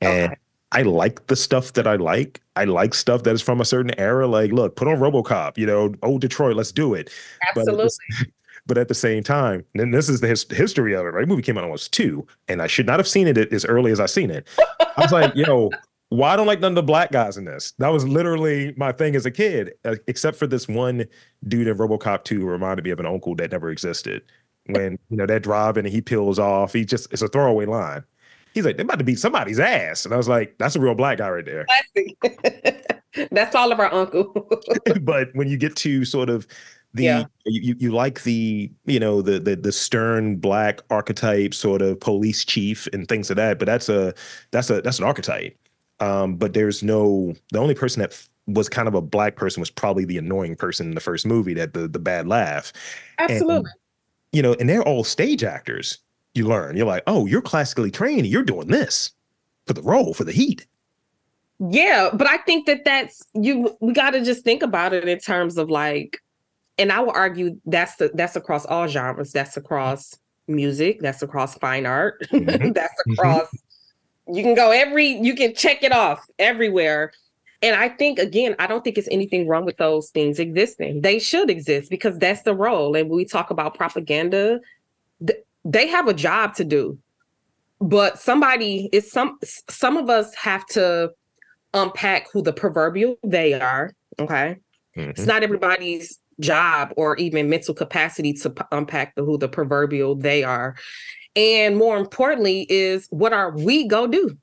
and okay. I like the stuff that I like. I like stuff that is from a certain era. Like, look, put on RoboCop. You know, old Detroit. Let's do it. Absolutely. But, but at the same time, and this is the his, history of it. Right, the movie came out when I was two, and I should not have seen it as early as I seen it. I was like, yo, why I don't like none of the black guys in this? That was literally my thing as a kid, uh, except for this one dude in RoboCop 2 who reminded me of an uncle that never existed. When you know they're driving and he peels off, he just it's a throwaway line. He's like, they're about to beat somebody's ass. And I was like, that's a real black guy right there. [LAUGHS] that's all of our uncle. [LAUGHS] [LAUGHS] but when you get to sort of the yeah. you, you like the you know the, the the stern black archetype sort of police chief and things of that but that's a that's a that's an archetype um but there's no the only person that was kind of a black person was probably the annoying person in the first movie that the the bad laugh absolutely and, you know and they're all stage actors you learn. You're like, oh, you're classically trained. You're doing this for the role, for the heat. Yeah, but I think that that's you. We got to just think about it in terms of like, and I would argue that's the that's across all genres. That's across music. That's across fine art. Mm-hmm. [LAUGHS] that's mm-hmm. across. Mm-hmm. You can go every. You can check it off everywhere. And I think again, I don't think it's anything wrong with those things existing. They should exist because that's the role. And we talk about propaganda, they have a job to do but somebody is some some of us have to unpack who the proverbial they are okay mm-hmm. it's not everybody's job or even mental capacity to p- unpack the who the proverbial they are and more importantly is what are we go do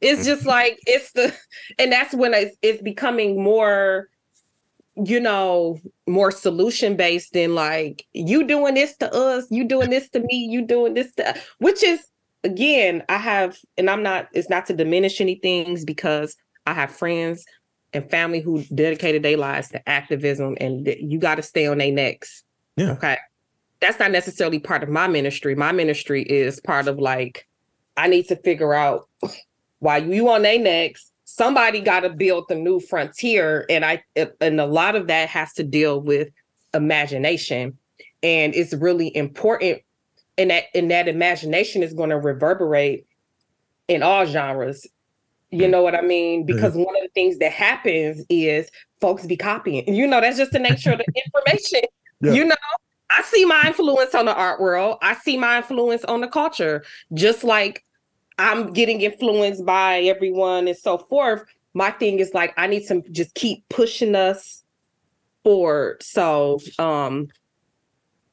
it's just mm-hmm. like it's the and that's when it's, it's becoming more you know, more solution based than like you doing this to us, you doing this to me, you doing this to which is again, I have and I'm not it's not to diminish any things because I have friends and family who dedicated their lives to activism and you got to stay on their necks. Yeah. Okay. That's not necessarily part of my ministry. My ministry is part of like I need to figure out why you on their necks somebody got to build the new frontier and i and a lot of that has to deal with imagination. And it's really important and that and that imagination is going to reverberate in all genres. You mm. know what i mean? Because mm-hmm. one of the things that happens is folks be copying. You know that's just the nature of the [LAUGHS] information. Yeah. you know i see my influence on the art world. I see my influence on the culture. Just like i'm getting influenced by everyone and so forth. My thing is like i need to just keep pushing us forward. So um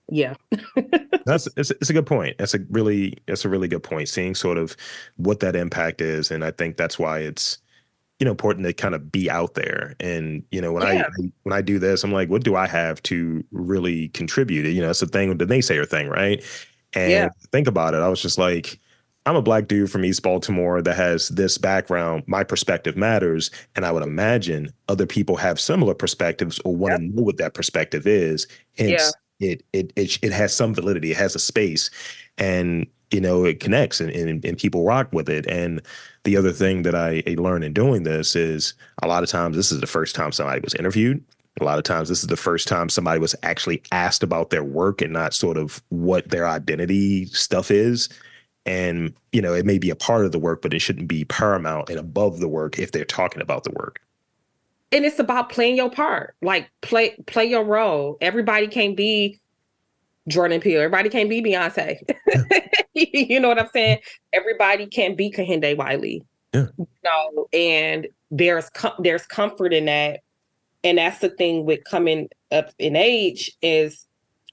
yeah. [LAUGHS] That's it's, it's a good point. That's a really that's a really good point seeing sort of what that impact is and i think that's why it's you know important to kind of be out there. And you know when yeah. i when i do this i'm like what do i have to really contribute? You know it's the thing with the naysayer thing right? And yeah. think about it i was just like i'm a black dude from east baltimore that has this background. My perspective matters and i would imagine other people have similar perspectives or want to know what that perspective is. Hence, yeah. it it it, it has some validity. It has a space and you know it connects and, and, and people rock with it. And the other thing that I, I learned in doing this is a lot of times this is the first time somebody was interviewed. A lot of times this is the first time somebody was actually asked about their work and not sort of what their identity stuff is and you know it may be a part of the work but it shouldn't be paramount and above the work if they're talking about the work and it's about playing your part. Like play play your role. Everybody can't be Jordan Peele. Everybody can't be Beyonce. [LAUGHS] you know what I'm saying? Everybody can be Kehinde Wiley. Yeah. You know, and there's com- there's comfort in that. And that's the thing with coming up in age is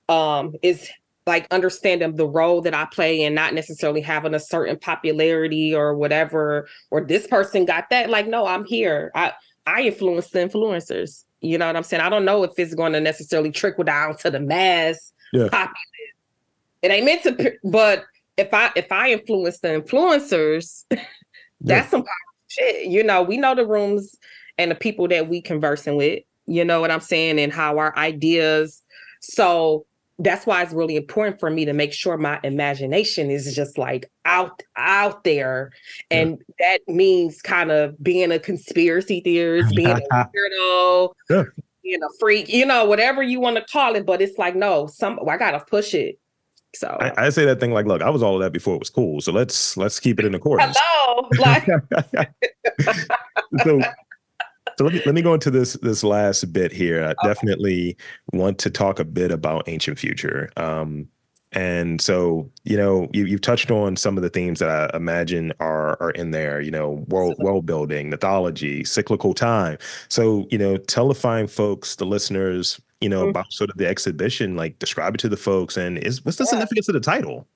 um is like understanding the role that I play and not necessarily having a certain popularity or whatever, or this person got that. Like, no, I'm here. I I influence the influencers. You know what I'm saying? I don't know if it's going to necessarily trickle down to the mass yeah. populace. It ain't meant to, but if I if I influence the influencers, [LAUGHS] that's yeah. some shit. You know, we know the rooms and the people that we conversing with. You know what I'm saying, and how our ideas. So that's why it's really important for me to make sure my imagination is just like out out there and yeah. that means kind of being a conspiracy theorist [LAUGHS] being a weirdo yeah. being a freak you know whatever you want to call it but it's like no some i gotta push it so I, I, say that thing like look i was all of that before it was cool so let's let's keep it in accordance hello like [LAUGHS] so so let me, let me go into this this last bit here. I okay. definitely want to talk a bit about ancient future. Um, and so, you know, you, you've touched on some of the themes that I imagine are are in there. You know, world world building, mythology, cyclical time. So, you know, fine folks, the listeners, you know, mm-hmm. about sort of the exhibition. Like, describe it to the folks, and is what's the yeah. significance of the title?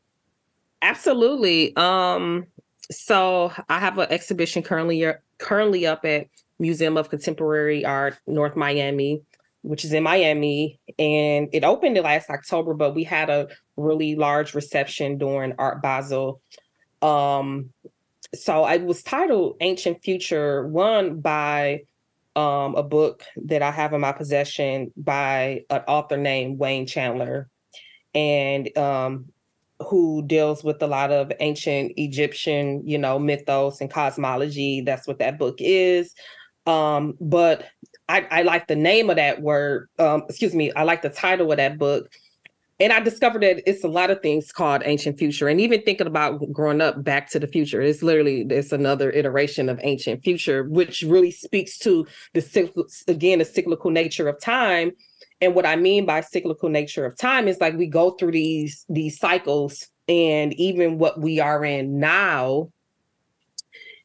Absolutely. Um, so I have an exhibition currently currently up at Museum of Contemporary Art, North Miami, which is in Miami. And it opened last October, but we had a really large reception during Art Basel. Um, so I was titled Ancient Future, one by um, a book that I have in my possession by an author named Wayne Chandler. And um, who deals with a lot of ancient Egyptian, you know, mythos and cosmology. That's what that book is. Um, but I, I like the name of that word. Um, excuse me, I like the title of that book. And I discovered that it's a lot of things called ancient future. And even thinking about growing up back to the future, it's literally it's another iteration of ancient future, which really speaks to the again the cyclical nature of time. And what I mean by cyclical nature of time is like we go through these these cycles, and even what we are in now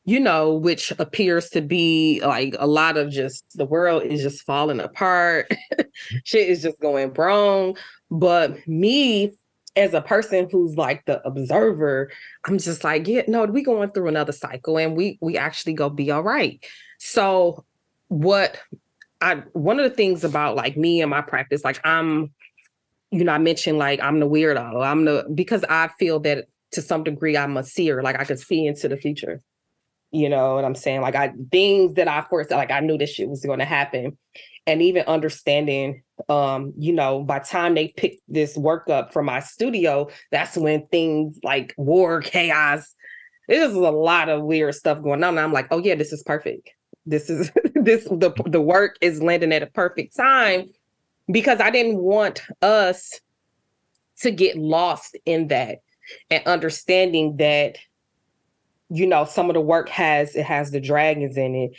you know, which appears to be like a lot of just the world is just falling apart. [LAUGHS] Shit is just going wrong. But me, as a person who's like the observer, I'm just like, yeah, no, we going through another cycle and we we actually go be all right. So what I one of the things about like me and my practice, like I'm, you know, I mentioned like I'm the weirdo. I'm the because I feel that to some degree I'm a seer, like I could see into the future. You know what I'm saying? Like I things that I of course like I knew this shit was gonna happen. And even understanding um, you know, by time they picked this work up for my studio, that's when things like war, [LAUGHS] chaos, there's a lot of weird stuff going on. And I'm like, oh yeah, this is perfect. This is [LAUGHS] this the the work is landing at a perfect time because I didn't want us to get lost in that and understanding that you know some of the work has it has the dragons in it.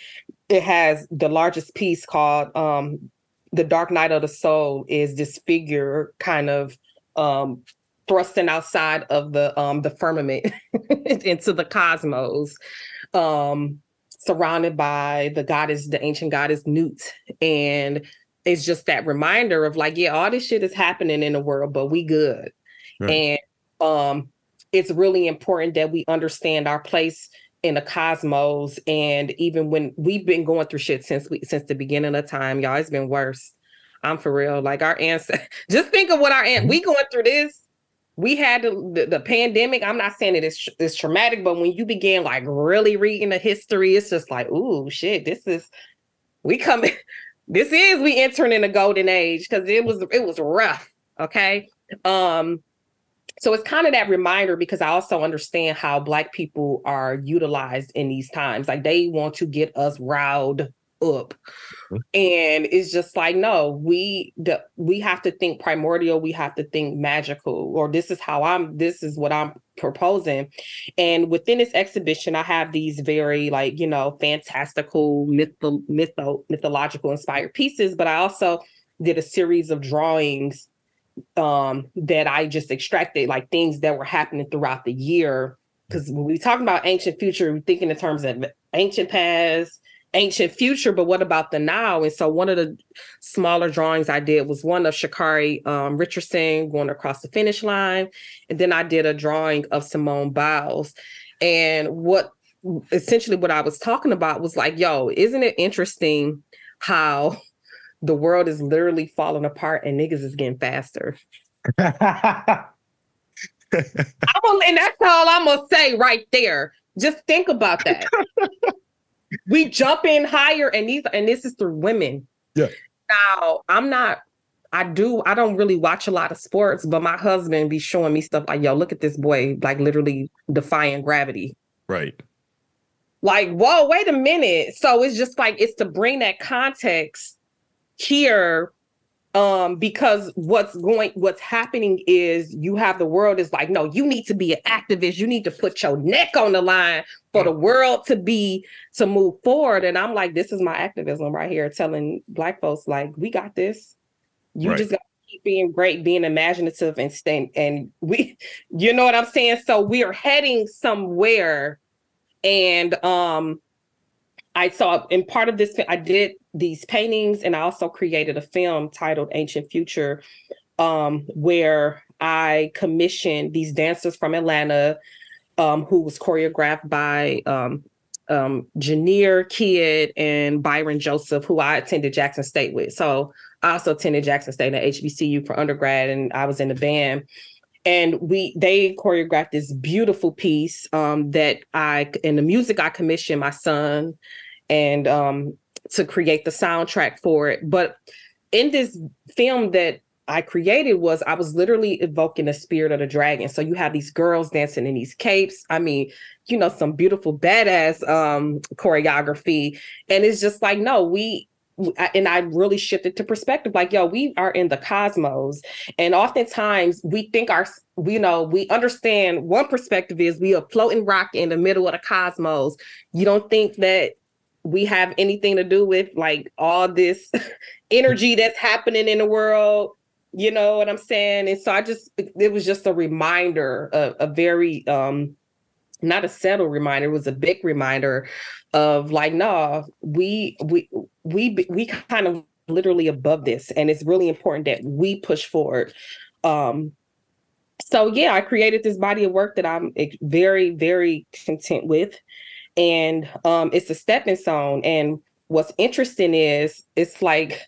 It has the largest piece called um the dark night of the soul is this figure kind of um thrusting outside of the um the firmament [LAUGHS] into the cosmos um surrounded by the goddess the ancient goddess nut and it's just that reminder of like yeah all this shit is happening in the world but we good. Right. and um it's really important that we understand our place in the cosmos. And even when we've been going through shit since we since the beginning of time y'all it's been worse. I'm for real. Like our ancestors [LAUGHS] just think of what our aunt we going through this. We had the, the, the, pandemic. I'm not saying it is it's traumatic but when you begin like really reading the history it's just like ooh shit this is we coming [LAUGHS] this is we entering in a golden age because it was it was rough okay? Um so it's kind of that reminder because I also understand how Black people are utilized in these times. Like they want to get us riled up. Mm-hmm. And it's just like, no, we the, we have to think primordial, we have to think magical, or this is how I'm this is what I'm proposing. And within this exhibition, I have these very like, you know, fantastical mytho, mytho mythological inspired pieces, but I also did a series of drawings um, that I just extracted, like things that were happening throughout the year. Because when we talk about ancient future, we're thinking in terms of ancient past, ancient future, but what about the now? And so one of the smaller drawings I did was one of Sha'Carri um, Richardson going across the finish line. And then I did a drawing of Simone Biles. And what essentially what I was talking about was like, yo, isn't it interesting how the world is literally falling apart and niggas is getting faster. [LAUGHS] I'm gonna, and that's all I'm gonna say right there. Just think about that. [LAUGHS] we jump in higher, and these and this is through women. Yeah. Now I'm not. I do. I don't really watch a lot of sports, but my husband be showing me stuff like, "Yo, look at this boy! Like literally defying gravity." Right. Like, whoa, wait a minute. So it's just like it's to bring that context here um because what's going what's happening is you have the world is like no you need to be an activist. You need to put your neck on the line for the world to be to move forward. And i'm like this is my activism right here telling black folks like we got this. You right. just got to keep being great being imaginative and staying and we [LAUGHS] you know what i'm saying? So we are heading somewhere. And um I saw in part of this, I did these paintings and I also created a film titled Ancient Future, um, where I commissioned these dancers from Atlanta um, who was choreographed by um, um, Janier Kidd and Byron Joseph, who I attended Jackson State with. So I also attended Jackson State at HBCU for undergrad and I was in the band and we they choreographed this beautiful piece um, that I and the music I commissioned my son and um, to create the soundtrack for it. But in this film that I created was I was literally evoking the spirit of the dragon. So you have these girls dancing in these capes. I mean, you know, some beautiful badass um choreography. And it's just like, no, we and I really shifted to perspective like, yo, we are in the cosmos. And oftentimes we think our, you know, we understand one perspective is we are floating rock in the middle of the cosmos. You don't think that we have anything to do with like all this [LAUGHS] energy that's happening in the world you know what i'm saying? And so i just it was just a reminder a, a very um not a subtle reminder it was a big reminder of like no we we we we kind of literally above this and it's really important that we push forward. Um so yeah i created this body of work that i'm very very content with and um, it's a stepping stone. And what's interesting is it's like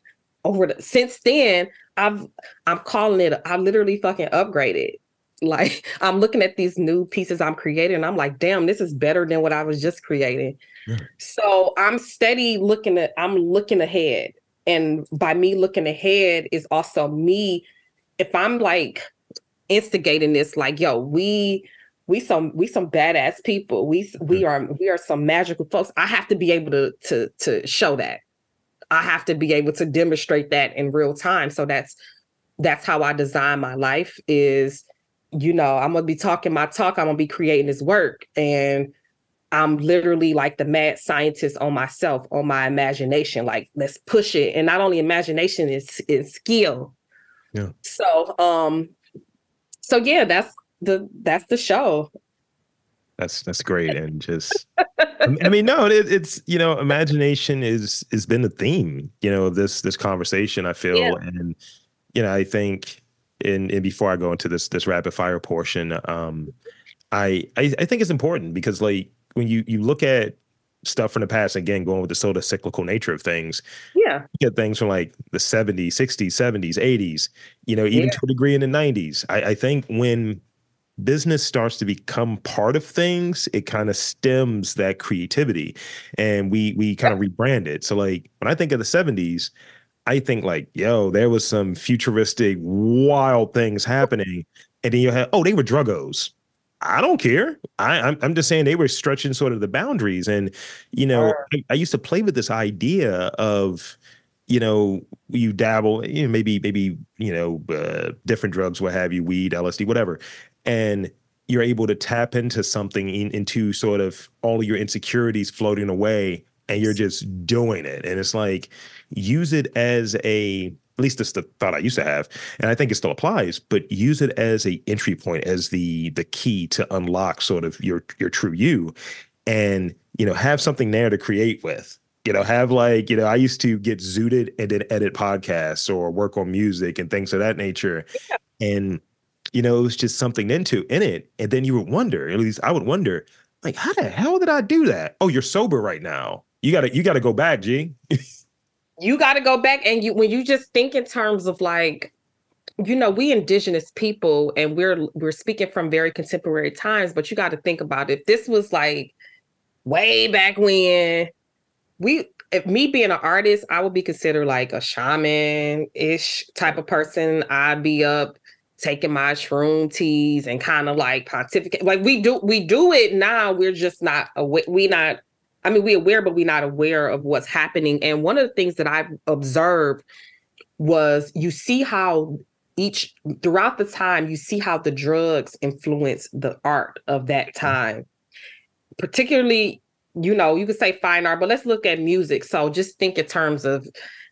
over the since then I've I'm calling it I literally fucking upgraded. [LAUGHS] Like I'm looking at these new pieces I'm creating and I'm like, damn, this is better than what I was just creating. Yeah. So I'm steady looking at I'm looking ahead. And by me looking ahead is also me, if I'm like instigating this, like, yo, we we some we some badass people. We we mm. are we are some magical folks. I have to be able to to to show that. I have to be able to demonstrate that in real time. So that's that's how I design my life is, you know, I'm gonna be talking my talk, I'm gonna be creating this work. And I'm literally like the mad scientist on myself, on my imagination. Like, let's push it. And not only imagination is is skill. Yeah. So um, so yeah, that's the that's the show. That's that's great, [LAUGHS] and just I mean, no, it, it's you know, imagination is has been the theme, you know, this this conversation. I feel, yeah. and you know, I think, and and before I go into this this rapid fire portion, um, I, I I think it's important because like when you you look at stuff from the past again going with the sort of cyclical nature of things yeah you get things from like the 70s 60s 70s 80s you know even yeah. to a degree in the 90s I, I think when business starts to become part of things it kind of stems that creativity and we we kind of rebrand it. So like when i think of the 70s i think like yo there was some futuristic wild things happening and then you have, oh they were druggos I don't care. I, I'm I'm just saying they were stretching sort of the boundaries, and you know, I, I, used to play with this idea of, you know, you dabble, you know, maybe maybe you know, uh, different drugs, what have you, weed, LSD, whatever, and you're able to tap into something in, into sort of all of your insecurities floating away, and you're just doing it, and it's like use it as a at least that's the thought I used to have, and I think it still applies. But use it as a entry point, as the the key to unlock sort of your your true you, and you know have something there to create with. You know, have like you know, I used to get zooted and then edit podcasts or work on music and things of that nature, yeah. and you know, it was just something into in it, and then you would wonder, at least I would wonder, like, how the hell did I do that? Oh, you're sober right now. You gotta you gotta go back, G. you got to go back and you when you just think in terms of like you know we indigenous people and we're we're speaking from very contemporary times but you got to think about if this was like way back when we if me being an artist i would be considered like a shaman-ish type of person i'd be up taking my shroom teas and kind of like pontificate like we do we do it now we're just not aware. we not I mean, we're aware, but we're not aware of what's happening. And one of the things that I've observed was you see how each throughout the time, you see how the drugs influence the art of that mm-hmm. time. Particularly, you know, you could say fine art, but let's look at music. So just think in terms of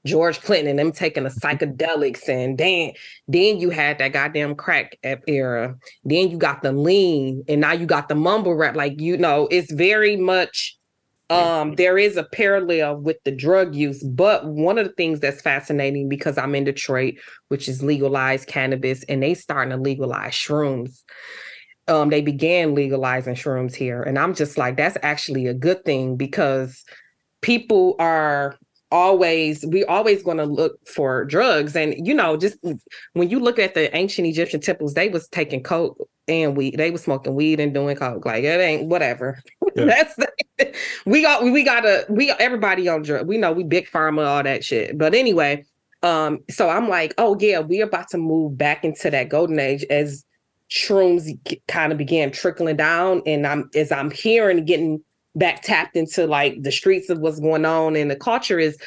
George Clinton and them taking the [LAUGHS] psychedelics, and then then you had that goddamn crack era. Then you got the lean, and now you got the mumble rap. Like you know, it's very much um, there is a parallel with the drug use, but one of the things that's fascinating because I'm in Detroit, which is legalized cannabis, and they starting to legalize shrooms. Um, they began legalizing shrooms here, and I'm just like, that's actually a good thing because people are always we always going to look for drugs and you know just when you look at the ancient egyptian temples they was taking coke and weed they was smoking weed and doing coke like it ain't whatever [LAUGHS] yeah. that's the, [LAUGHS] we got we gotta we everybody on drug we know we big pharma all that shit but anyway um so i'm like oh yeah we're about to move back into that golden age as shrooms kind of began trickling down and i'm as i'm hearing getting back tapped into like the streets of what's going on and the culture is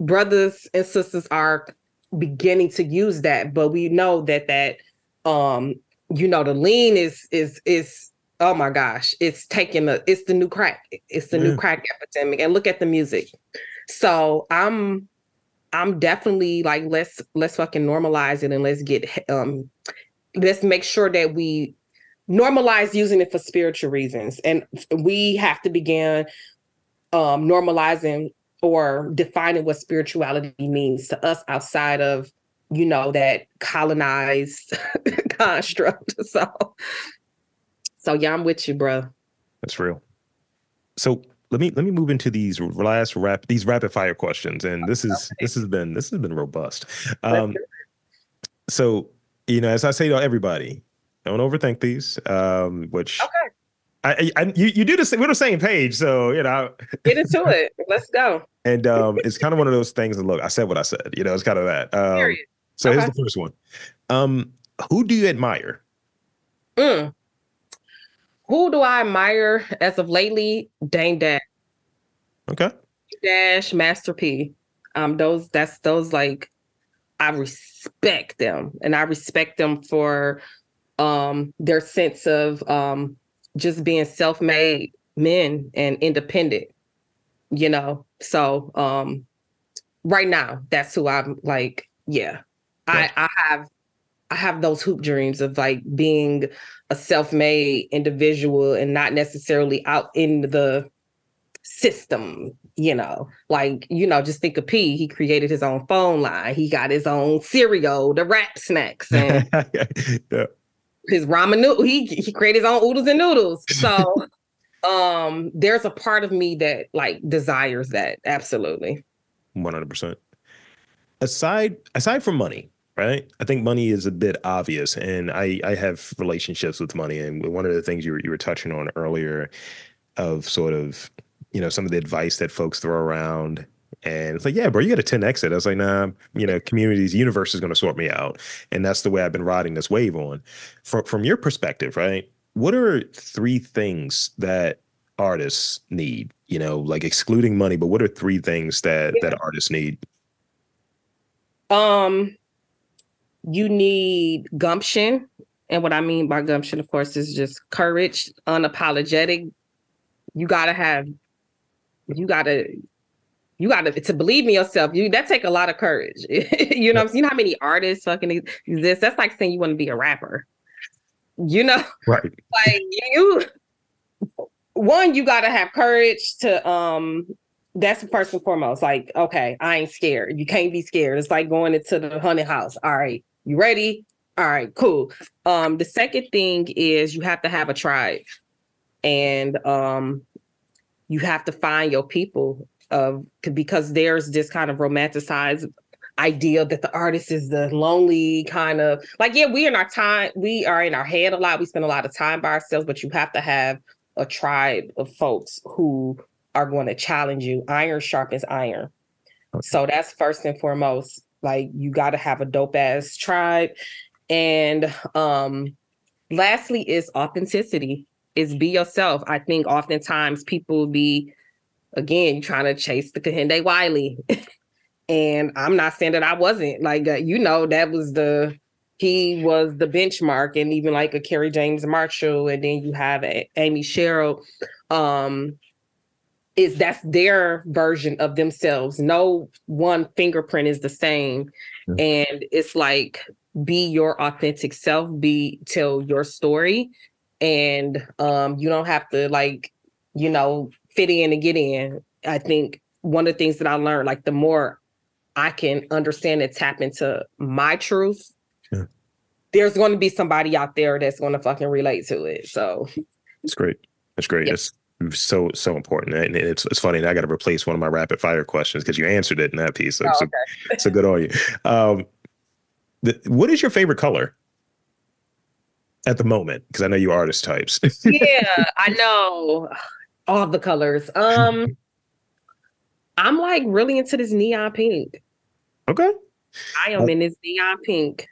brothers and sisters are beginning to use that but we know that that um you know the lean is is is oh my gosh it's taking a it's the new crack it's the yeah. new crack epidemic and look at the music so i'm i'm definitely like let's let's fucking normalize it and let's get um let's make sure that we normalize using it for spiritual reasons. And we have to begin um, normalizing or defining what spirituality means to us outside of, you know, that colonized [LAUGHS] construct. [LAUGHS] So, so yeah, I'm with you, bro. That's real. So let me let me move into these last rap these rapid fire questions, and this is okay. this has been this has been robust. Um, so you know, as I say to everybody, don't overthink these. Um, which okay. I, I, you, you do the same, we're the same page, so you know. Get into it. Let's go. [LAUGHS] And um, it's kind of one of those things. And look, I said what I said. You know, it's kind of that. Um, so okay. here's the first one. Um, who do you admire? Mm. Who do I admire as of lately? Dame Dash. Okay. Dash, Master P. Um, those that's those like I respect them and I respect them for um their sense of um just being self-made men and independent, you know. So um right now that's who I'm like, yeah. yeah. I I have I have those hoop dreams of like being a self-made individual and not necessarily out in the system, you know. Like, you know, just think of P. He created his own phone line. He got his own cereal, the rap snacks, and [LAUGHS] yeah. his ramen noodle. He he created his own oodles and noodles. [LAUGHS] So um there's a part of me that like desires that. Absolutely. 100%. Aside aside from money, right? I think money is a bit obvious, and I I have relationships with money, and one of the things you were you were touching on earlier of sort of you know some of the advice that folks throw around. And it's like, yeah, bro, you got a 10 exit. I was like, nah, you know, communities, universe is going to sort me out. And that's the way I've been riding this wave on. From from your perspective, right? What are three things that artists need? You know, like excluding money, but what are three things that yeah. that artists need? Um, you need gumption. And what I mean by gumption, of course, is just courage, unapologetic. You gotta have, you gotta, you gotta to believe in yourself. You that take a lot of courage. [LAUGHS] you know, you know how many artists fucking exist. That's like saying you want to be a rapper. You know, right? [LAUGHS] Like you, one, you gotta have courage to um that's first and foremost. Like, okay, I ain't scared. You can't be scared. It's like going into the haunted house. All right, you ready? All right, cool. Um, the second thing is you have to have a tribe, and um, you have to find your people of because there's this kind of romanticized idea that the artist is the lonely kind of like yeah we are in our time we are in our head a lot we spend a lot of time by ourselves but you have to have a tribe of folks who are going to challenge you. Iron sharpens iron. Okay. So that's first and foremost. Like you got to have a dope ass tribe. And um lastly is authenticity. Is be yourself. I think oftentimes people will be again trying to chase the Kehinde Wiley. [LAUGHS] and I'm not saying that I wasn't like uh, you know that was the he was the benchmark and even like a Kerry James Marshall and then you have a, Amy Sherald um is that's their version of themselves. No one fingerprint is the same. Mm-hmm. And it's like be your authentic self, be tell your story. And um you don't have to like, you know, fit in and get in. I think one of the things that I learned, like the more I can understand and tap into my truth, yeah. there's going to be somebody out there that's going to fucking relate to it. So it's great. it's great. Yeah. It's so so important and it's it's funny i got to replace one of my rapid fire questions because you answered it in that piece so, oh, okay. so, so, good on you um the, what is your favorite color at the moment because i know you artist types. [LAUGHS] Yeah i know. All the colors. Um i'm like really into this neon pink. Okay. I am in this neon pink.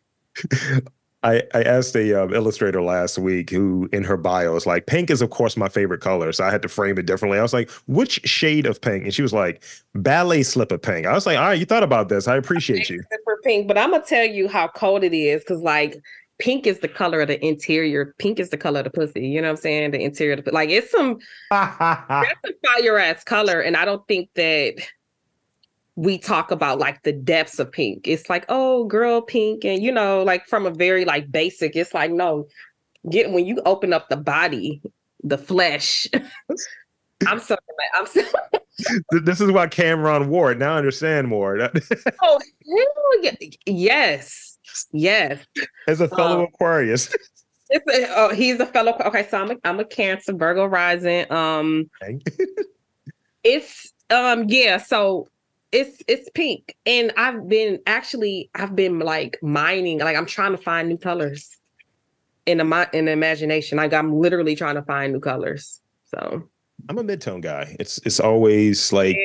I, I asked a um, illustrator last week who in her bio is like pink is of course my favorite color so i had to frame it differently. I was like which shade of pink? And she was like ballet slipper pink. I was like all right you thought about this. I appreciate you. slipper pink but i'm gonna tell you how cold it is because like pink is the color of the interior pink is the color of the pussy you know what i'm saying the interior the, like it's some [LAUGHS] that's a fire ass color and i don't think that we talk about like the depths of pink. It's like, oh, girl pink. And, you know, like from a very like basic, it's like, no, get when you open up the body, the flesh. [LAUGHS] I'm so I'm so [LAUGHS] this is why Cam'ron wore it. Now I understand more. oh, yeah. yes. Yes. As a fellow um, Aquarius. [LAUGHS] A, oh, he's a fellow. Okay, so I'm a, I'm a Cancer, Virgo rising. Um, [LAUGHS] it's um yeah. So it's it's pink and i've been actually i've been like mining like i'm trying to find new colors in a in the imagination like i'm literally trying to find new colors so i'm a mid-tone guy it's it's always like.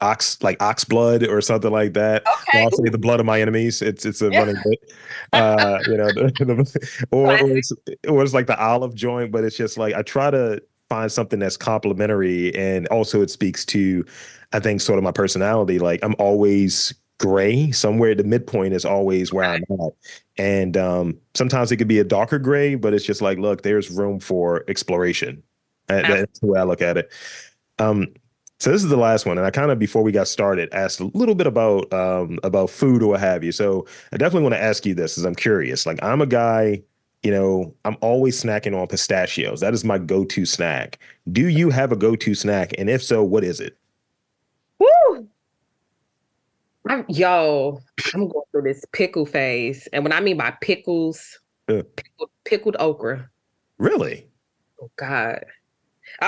Ox like ox blood or something like that okay. i'll say the blood of my enemies it's it's a yeah. running bit uh you know the, the, [LAUGHS] or, or, it's, or it's like the olive joint but it's just like i try to find something that's complementary and also it speaks to I think sort of my personality. Like I'm always gray. Somewhere the midpoint is always where I'm at. And um, sometimes it could be a darker gray, but it's just like, look, there's room for exploration. That's the way I look at it. Um, so this is the last one, and I kind of before we got started asked a little bit about um, about food or what have you. So I definitely want to ask you this, as I'm curious. Like I'm a guy, you know, I'm always snacking on pistachios. That is my go-to snack. Do you have a go-to snack, and if so, what is it? Woo! I'm, yo, I'm going through this pickle phase, and when I mean by pickles, uh. pickled, pickled okra. Really? Oh God.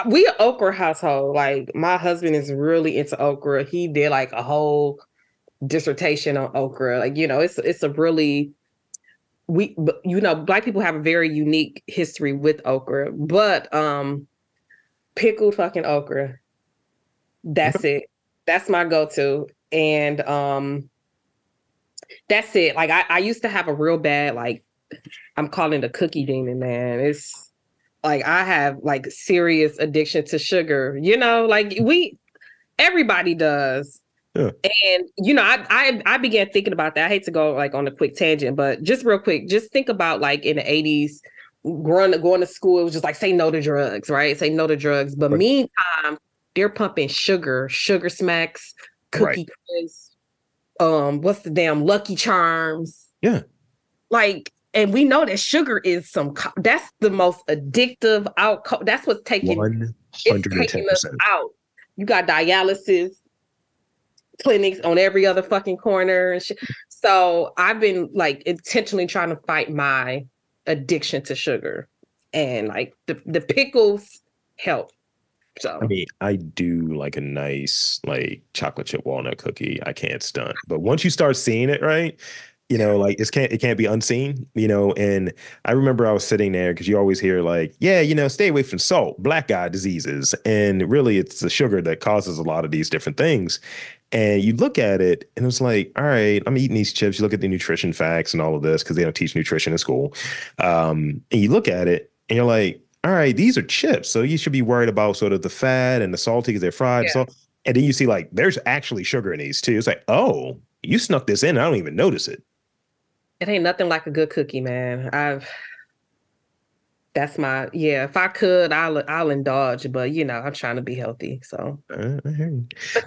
We an okra household. Like my husband is really into okra. He did like a whole dissertation on okra. Like you know, it's it's a really we you know black people have a very unique history with okra, but um, pickled fucking okra. That's it. That's my go-to, and um, that's it. Like I, I used to have a real bad like I'm calling a cookie demon, man. It's like I have like serious addiction to sugar. You know, like we everybody does. Yeah. And you know, I, I I began thinking about that. I hate to go like on a quick tangent, but just real quick, just think about like in the 80s, growing going to school, it was just like say no to drugs, right? Say no to drugs. But right. meantime, they're pumping sugar, sugar smacks, cookie right. crisp, um, what's the damn lucky charms? Yeah. Like and we know that sugar is some that's the most addictive out that's what's taking 110 us out you got dialysis clinics on every other fucking corner and shit. so i've been like intentionally trying to fight my addiction to sugar and like the, the pickles help so I mean, I do like a nice like chocolate chip walnut cookie. I can't stunt. But once you start seeing it, right? You know like it can't it can't be unseen you know and i remember i was sitting there because you always hear like yeah you know stay away from salt black eye diseases and really it's the sugar that causes a lot of these different things and you look at it and it's like all right i'm eating these chips you look at the nutrition facts and all of this because they don't teach nutrition in school um, and you look at it and you're like all right these are chips so you should be worried about sort of the fat and the salty because they're fried yeah. so and then you see like there's actually sugar in these too it's like oh you snuck this in i don't even notice it it ain't nothing like a good cookie, man. I've that's my yeah. If I could, I'll I'll indulge, but you know, I'm trying to be healthy. So,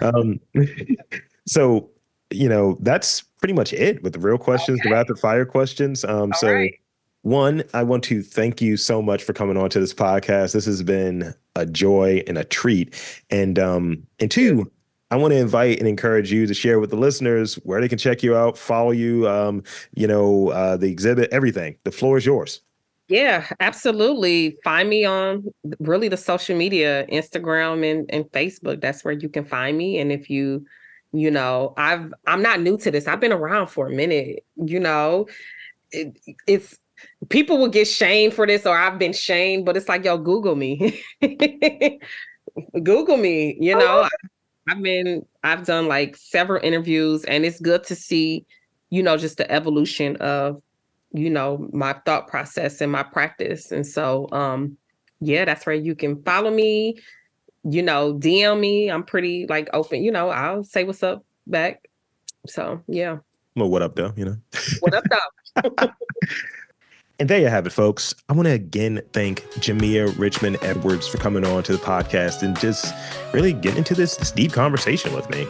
um, [LAUGHS] so you know, that's pretty much it with the real questions, okay. the rapid fire questions. Um, All so. Right. One, I want to thank you so much for coming on to this podcast. This has been a joy and a treat. And um, and two, I want to invite and encourage you to share with the listeners where they can check you out, follow you, um, you know, uh, the exhibit, everything. The floor is yours. Yeah, absolutely. Find me on really the social media, Instagram and, and Facebook. That's where you can find me. And if you, you know, I've I'm not new to this. I've been around for a minute. You know, it, it's people will get shamed for this, or I've been shamed, but it's like, yo, Google me. [LAUGHS] Google me, you know. I've been I've done like several interviews and it's good to see, you know, just the evolution of, you know, my thought process and my practice. And so um yeah, that's where you can follow me, you know, DM me. I'm pretty like open, you know, I'll say what's up back. So yeah. Well, what up though, you know? What up though? [LAUGHS] [LAUGHS] And there you have it, folks. I want to again thank Jamea Richmond Edwards for coming on to the podcast and just really getting into this, this deep conversation with me.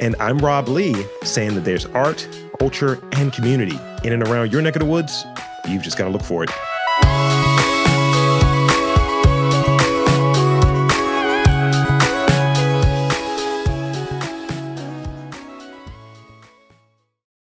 And I'm Rob Lee saying that there's art, culture, and community in and around your neck of the woods. You've just got to look for it.